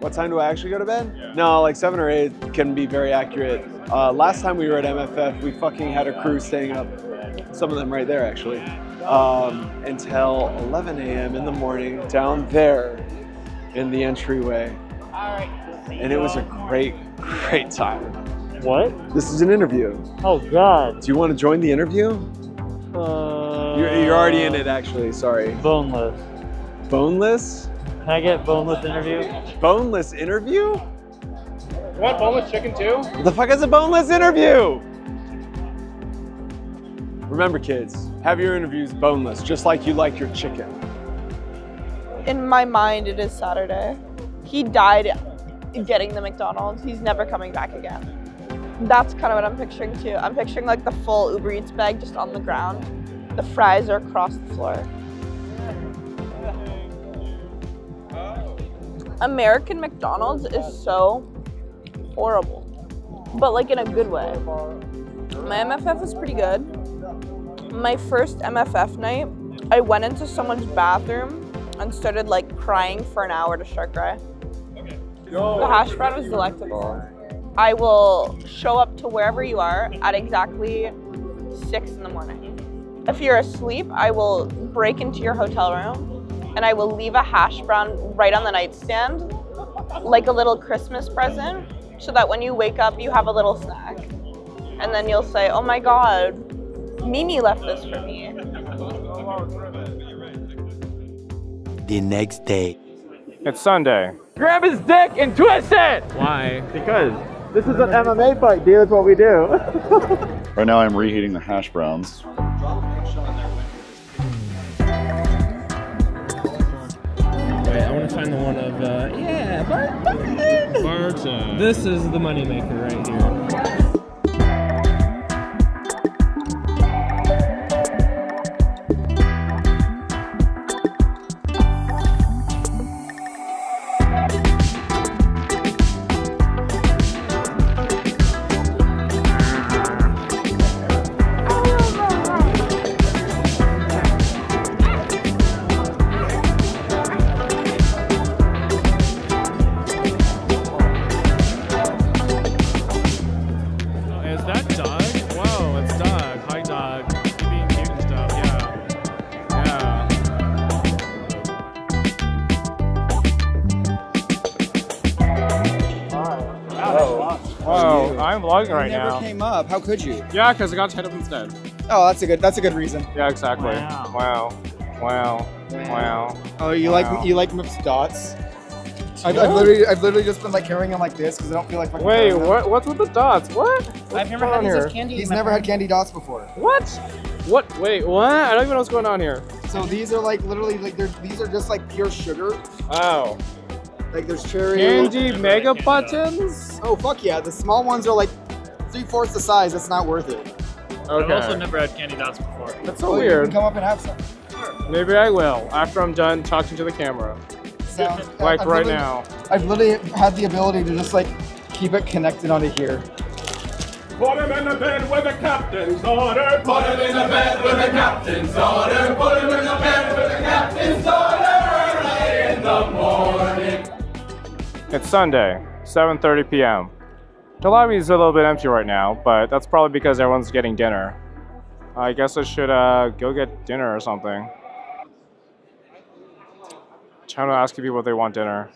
What time do I actually go to bed? No, like 7 or 8 can be very accurate. Uh, last time we were at MFF, we fucking had a crew staying up, some of them right there actually, um, until 11 a.m. in the morning down there in the entryway. And it was a great, great time. What? This is an interview. Oh God. Do you want to join the interview? Uh, You're, you're already in it, actually. Sorry. Boneless. Boneless? Can I get boneless interview? Boneless interview? You want boneless chicken too? What the fuck is a boneless interview? Remember, kids, have your interviews boneless, just like you like your chicken. In my mind, it is Saturday. He died getting the McDonald's. He's never coming back again. That's kind of what I'm picturing too. I'm picturing like the full Uber Eats bag just on the ground. The fries are across the floor. American McDonald's is so horrible, but like in a good way. My MFF was pretty good. My first MFF night, I went into someone's bathroom and started like crying for an hour to start cry. The hash brown was delectable. I will show up to wherever you are at exactly six in the morning. If you're asleep, I will break into your hotel room and I will leave a hash brown right on the nightstand, like a little Christmas present, so that when you wake up, you have a little snack. And then you'll say, oh my God, Mimi left this for me. The next day. It's Sunday. Grab his dick and twist it! Why? Because This is an MMA fight, dude. That's what we do. Right now, I'm reheating the hash browns. Wait, I want to find the one of, uh, yeah, Bart. This is the moneymaker right here. Up. How could you? Yeah, because I got to hit up instead. Oh, that's a good. That's a good reason. Yeah, exactly. Wow. Wow. Wow. Oh, you Wow. like you like Mips dots? I've, I've literally I've literally just been like carrying them like this because I don't feel like. fucking Wait, carrying them. what? What's with the dots? What? I've never had these candy He's in my never had candy dots before. What? What? Wait, what? I don't even know what's going on here. So these are like literally like they're these are just like pure sugar. Oh. Like there's cherry. Candy mega buttons? Oh fuck yeah! The small ones are like three fourths the size. That's not worth it. Okay. I've also never had candy dots before. That's so Well, You weird. can come up and have some. Maybe I will after I'm done talking to the camera. Sounds Like I've right now. I've literally had the ability to just like keep it connected onto here. Put him in the bed with the captain's order. Put him in the bed with the captain's order. Put him in the bed with the captain's order. Early in the morning. It's Sunday, 7:30 p.m. The lobby is a little bit empty right now, but that's probably because everyone's getting dinner. I guess I should uh, go get dinner or something. Trying to ask people if they want dinner.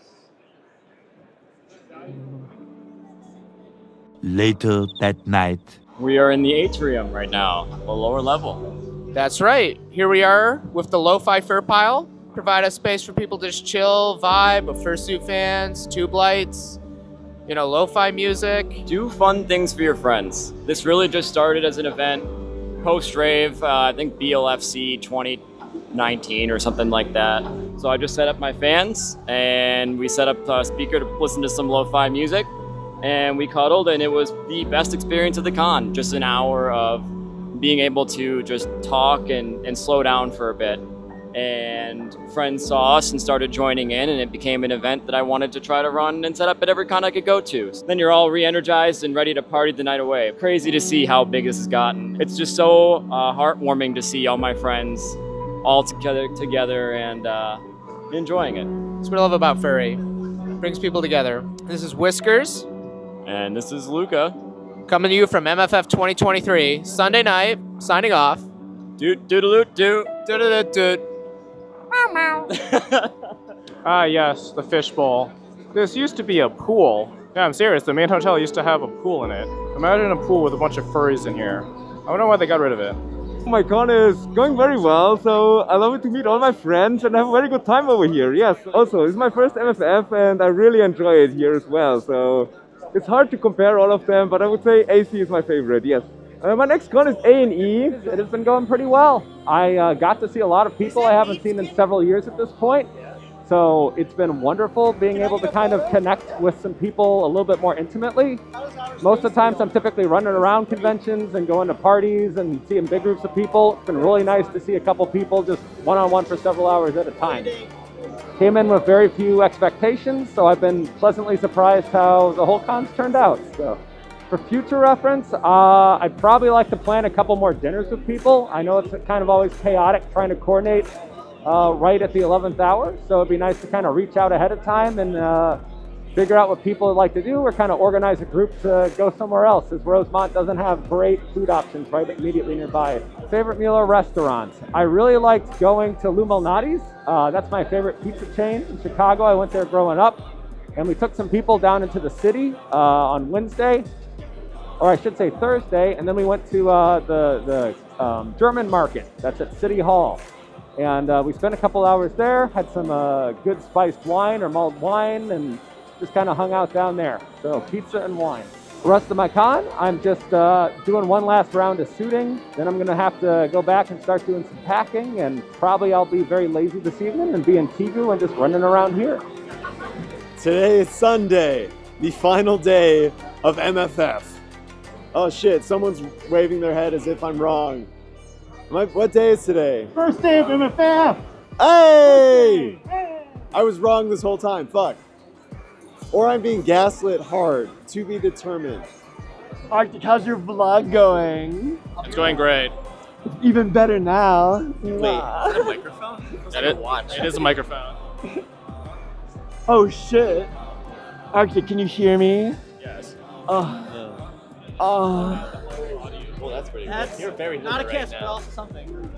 Later that night. We are in the atrium right now, the lower level. That's right. Here we are with the Lo-Fi Fur Pile. Provide a space for people to just chill, vibe with fursuit fans, tube lights, you know, lo-fi music. Do fun things for your friends. This really just started as an event post rave, uh, I think BLFC 2019 or something like that. So I just set up my fans and we set up a speaker to listen to some lo-fi music and we cuddled and it was the best experience of the con. Just an hour of being able to just talk and, and slow down for a bit. And friends saw us and started joining in, and it became an event that I wanted to try to run and set up at every con I could go to. So then you're all re energized and ready to party the night away. Crazy to see how big this has gotten. It's just so uh, heartwarming to see all my friends all together, together and uh, enjoying it. That's what I love about furry. Brings people together. This is Whiskers. And this is Luca. Coming to you from MFF 2023, Sunday night, signing off. Doot doodaloot doot. Doot doot Ah, yes, the fishbowl. This used to be a pool. Yeah, I'm serious. The main hotel used to have a pool in it. Imagine a pool with a bunch of furries in here. I wonder why they got rid of it. My con is going very well, so I love it to meet all my friends and have a very good time over here. Yes, also, it's my first MFF and I really enjoy it here as well, so it's hard to compare all of them, but I would say AC is my favorite, yes. Uh, my next con is A&E. It has been going pretty well. I uh, got to see a lot of people I haven't seen in several years at this point. So it's been wonderful being able to kind of connect with some people a little bit more intimately. Most of the times I'm typically running around conventions and going to parties and seeing big groups of people. It's been really nice to see a couple people just one-on-one for several hours at a time. Came in with very few expectations, so I've been pleasantly surprised how the whole con's turned out. So. For future reference, uh, I'd probably like to plan a couple more dinners with people. I know it's kind of always chaotic trying to coordinate uh, right at the 11th hour, so it'd be nice to kind of reach out ahead of time and uh, figure out what people would like to do or kind of organize a group to go somewhere else, as Rosemont doesn't have great food options right immediately nearby. Favorite meal or restaurant? I really liked going to Lou Malnati's. Uh, that's my favorite pizza chain in Chicago. I went there growing up, and we took some people down into the city uh, on Wednesday or I should say Thursday, and then we went to uh, the, the um, German market. That's at City Hall. And uh, we spent a couple hours there, had some uh, good spiced wine or mulled wine, and just kind of hung out down there. So pizza and wine. The rest of my con, I'm just uh, doing one last round of suiting. Then I'm going to have to go back and start doing some packing, and probably I'll be very lazy this evening and be in Tigu and just running around here. Today is Sunday, the final day of MFF. Oh shit, someone's waving their head as if I'm wrong. Am I, what day is today? First day of MFF! Hey! hey! I was wrong this whole time, fuck. Or I'm being gaslit hard, to be determined. Arctic, how's your vlog going? It's going great. It's even better now. Wait, is that a microphone? It is, it is a microphone. Oh shit. Arctic, can you hear me? Yes. Oh. Oh. Well, that's pretty That's You're very not a right kiss, now. but also something.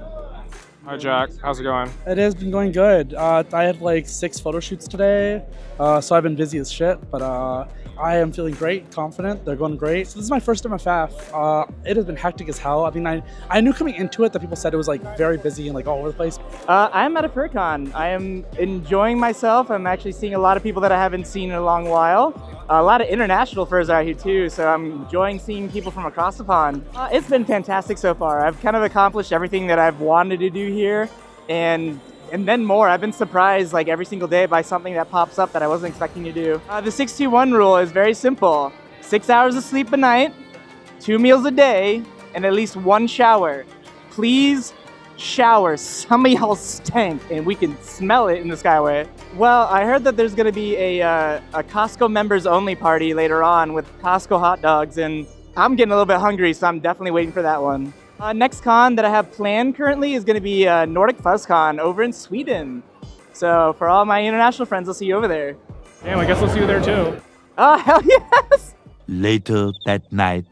Hi, Jack. How's it going? It has been going good. Uh, I had like six photo shoots today, uh, so I've been busy as shit. But uh, I am feeling great, confident. They're going great. So this is my first MFF. Uh, it has been hectic as hell. I mean, I, I knew coming into it that people said it was like very busy and like all over the place. Uh, I'm at a FurCon. I am enjoying myself. I'm actually seeing a lot of people that I haven't seen in a long while. a lot of international furs out here too, so I'm enjoying seeing people from across the pond. Uh, it's been fantastic so far. I've kind of accomplished everything that I've wanted to do here, and and then more. I've been surprised like every single day by something that pops up that I wasn't expecting to do. Uh, the 61 rule is very simple: six hours of sleep a night, two meals a day, and at least one shower. Please shower. Some of y'all stank, and we can smell it in the Skyway. Well, I heard that there's going to be a, uh, a Costco members only party later on with Costco hot dogs, and I'm getting a little bit hungry, so I'm definitely waiting for that one. Uh, next con that I have planned currently is going to be uh, Nordic FuzzCon over in Sweden. So for all my international friends, I'll see you over there. Damn, I guess we'll see you there too. Oh, hell yes! Later that night.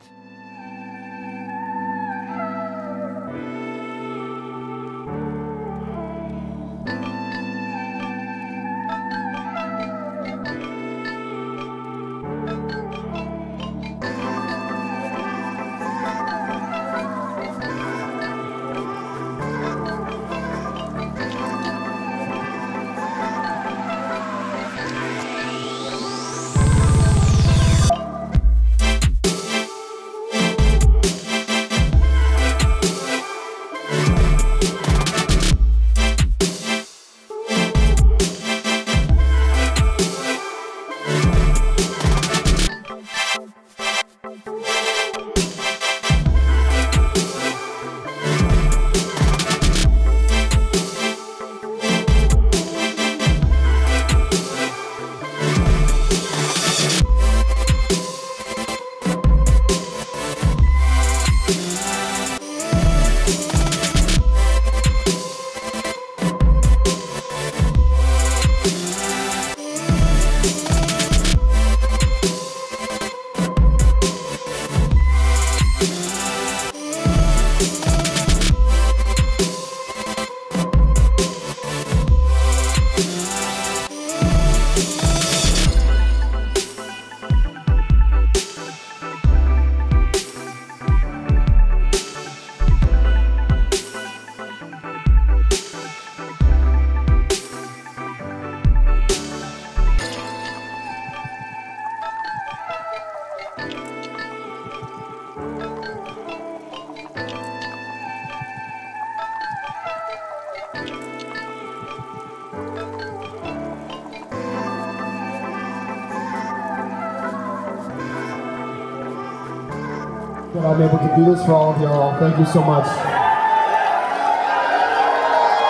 I'm able to do this for all of y'all. Thank you so much.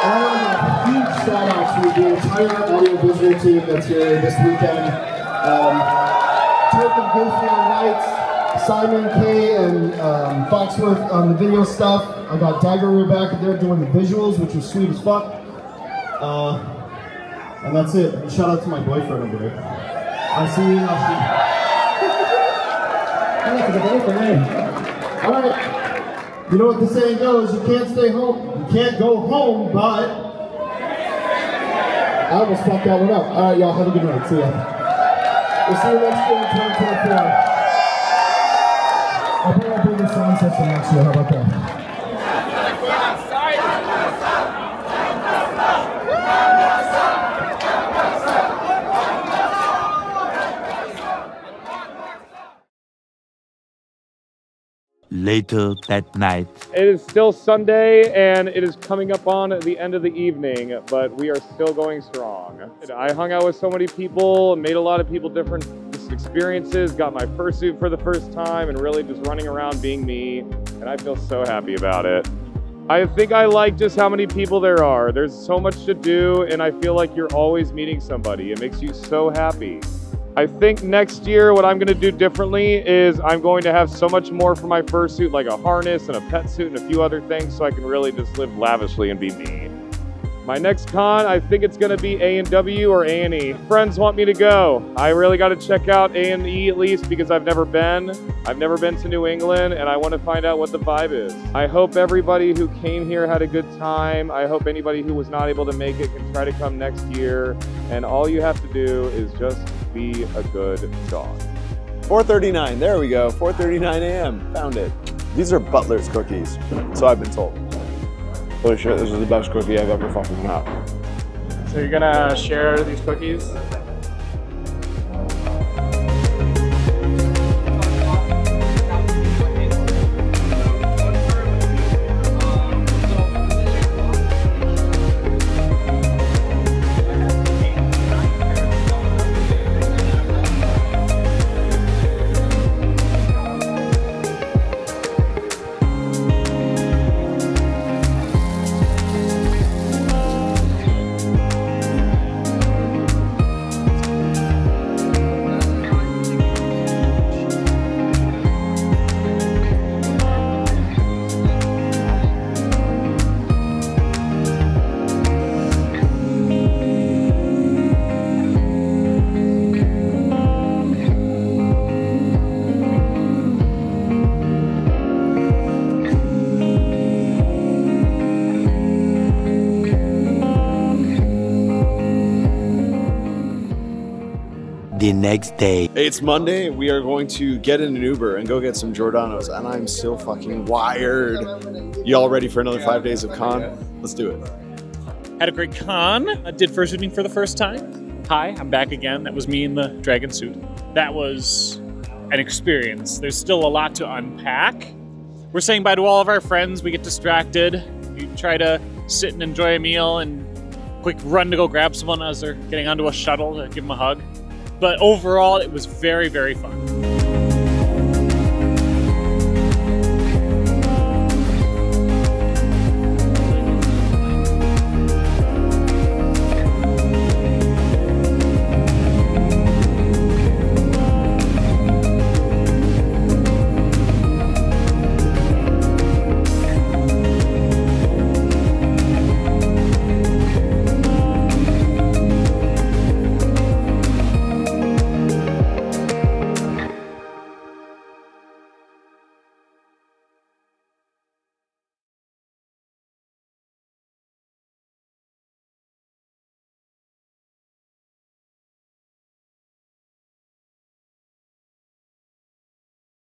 And I want a huge shout out to the entire audiovisual team that's here this weekend. Um, and Goofy on lights, Simon K and um, Foxworth on the video stuff. I got Dagger back there doing the visuals, which was sweet as fuck. Uh, and that's it. And shout out to my boyfriend over there. I see you. I'll see you. That's a good boyfriend? All right. You know what the saying goes, you can't stay home. You can't go home, but... I almost fucked that one up. All right, y'all, have a good night. See ya. We'll see you next year in 2024. I'll bring bigger sound system next year. How about that? Later that night. It is still Sunday and it is coming up on the end of the evening, but we are still going strong. I hung out with so many people, made a lot of people different experiences, got my fursuit for the first time, and really just running around being me, and I feel so happy about it. I think I like just how many people there are. There's so much to do, and I feel like you're always meeting somebody. It makes you so happy. I think next year what I'm going to do differently is I'm going to have so much more for my fursuit, like a harness and a pet suit and a few other things, so I can really just live lavishly and be me. My next con, I think it's going to be A&W or ANE. Friends want me to go. I really got to check out ANE at least because I've never been. I've never been to New England and I want to find out what the vibe is. I hope everybody who came here had a good time. I hope anybody who was not able to make it can try to come next year. And all you have to do is just be a good dog. 4:39. There we go. 4:39 a.m. Found it. These are Butler's cookies, so I've been told. Holy shit! This is the best cookie I've ever fucking had. So you're to share these cookies? Next day. It's Monday. We are going to get in an Uber and go get some Giordano's, and I'm still fucking wired. Y'all ready for another five days of con? Let's do it. Had a great con. I did fursuiting for the first time. Hi, I'm back again. That was me in the dragon suit. That was an experience. There's still a lot to unpack. We're saying bye to all of our friends. We get distracted. We try to sit and enjoy a meal and quick run to go grab someone as they're getting onto a shuttle to give them a hug. But overall, it was very, very fun.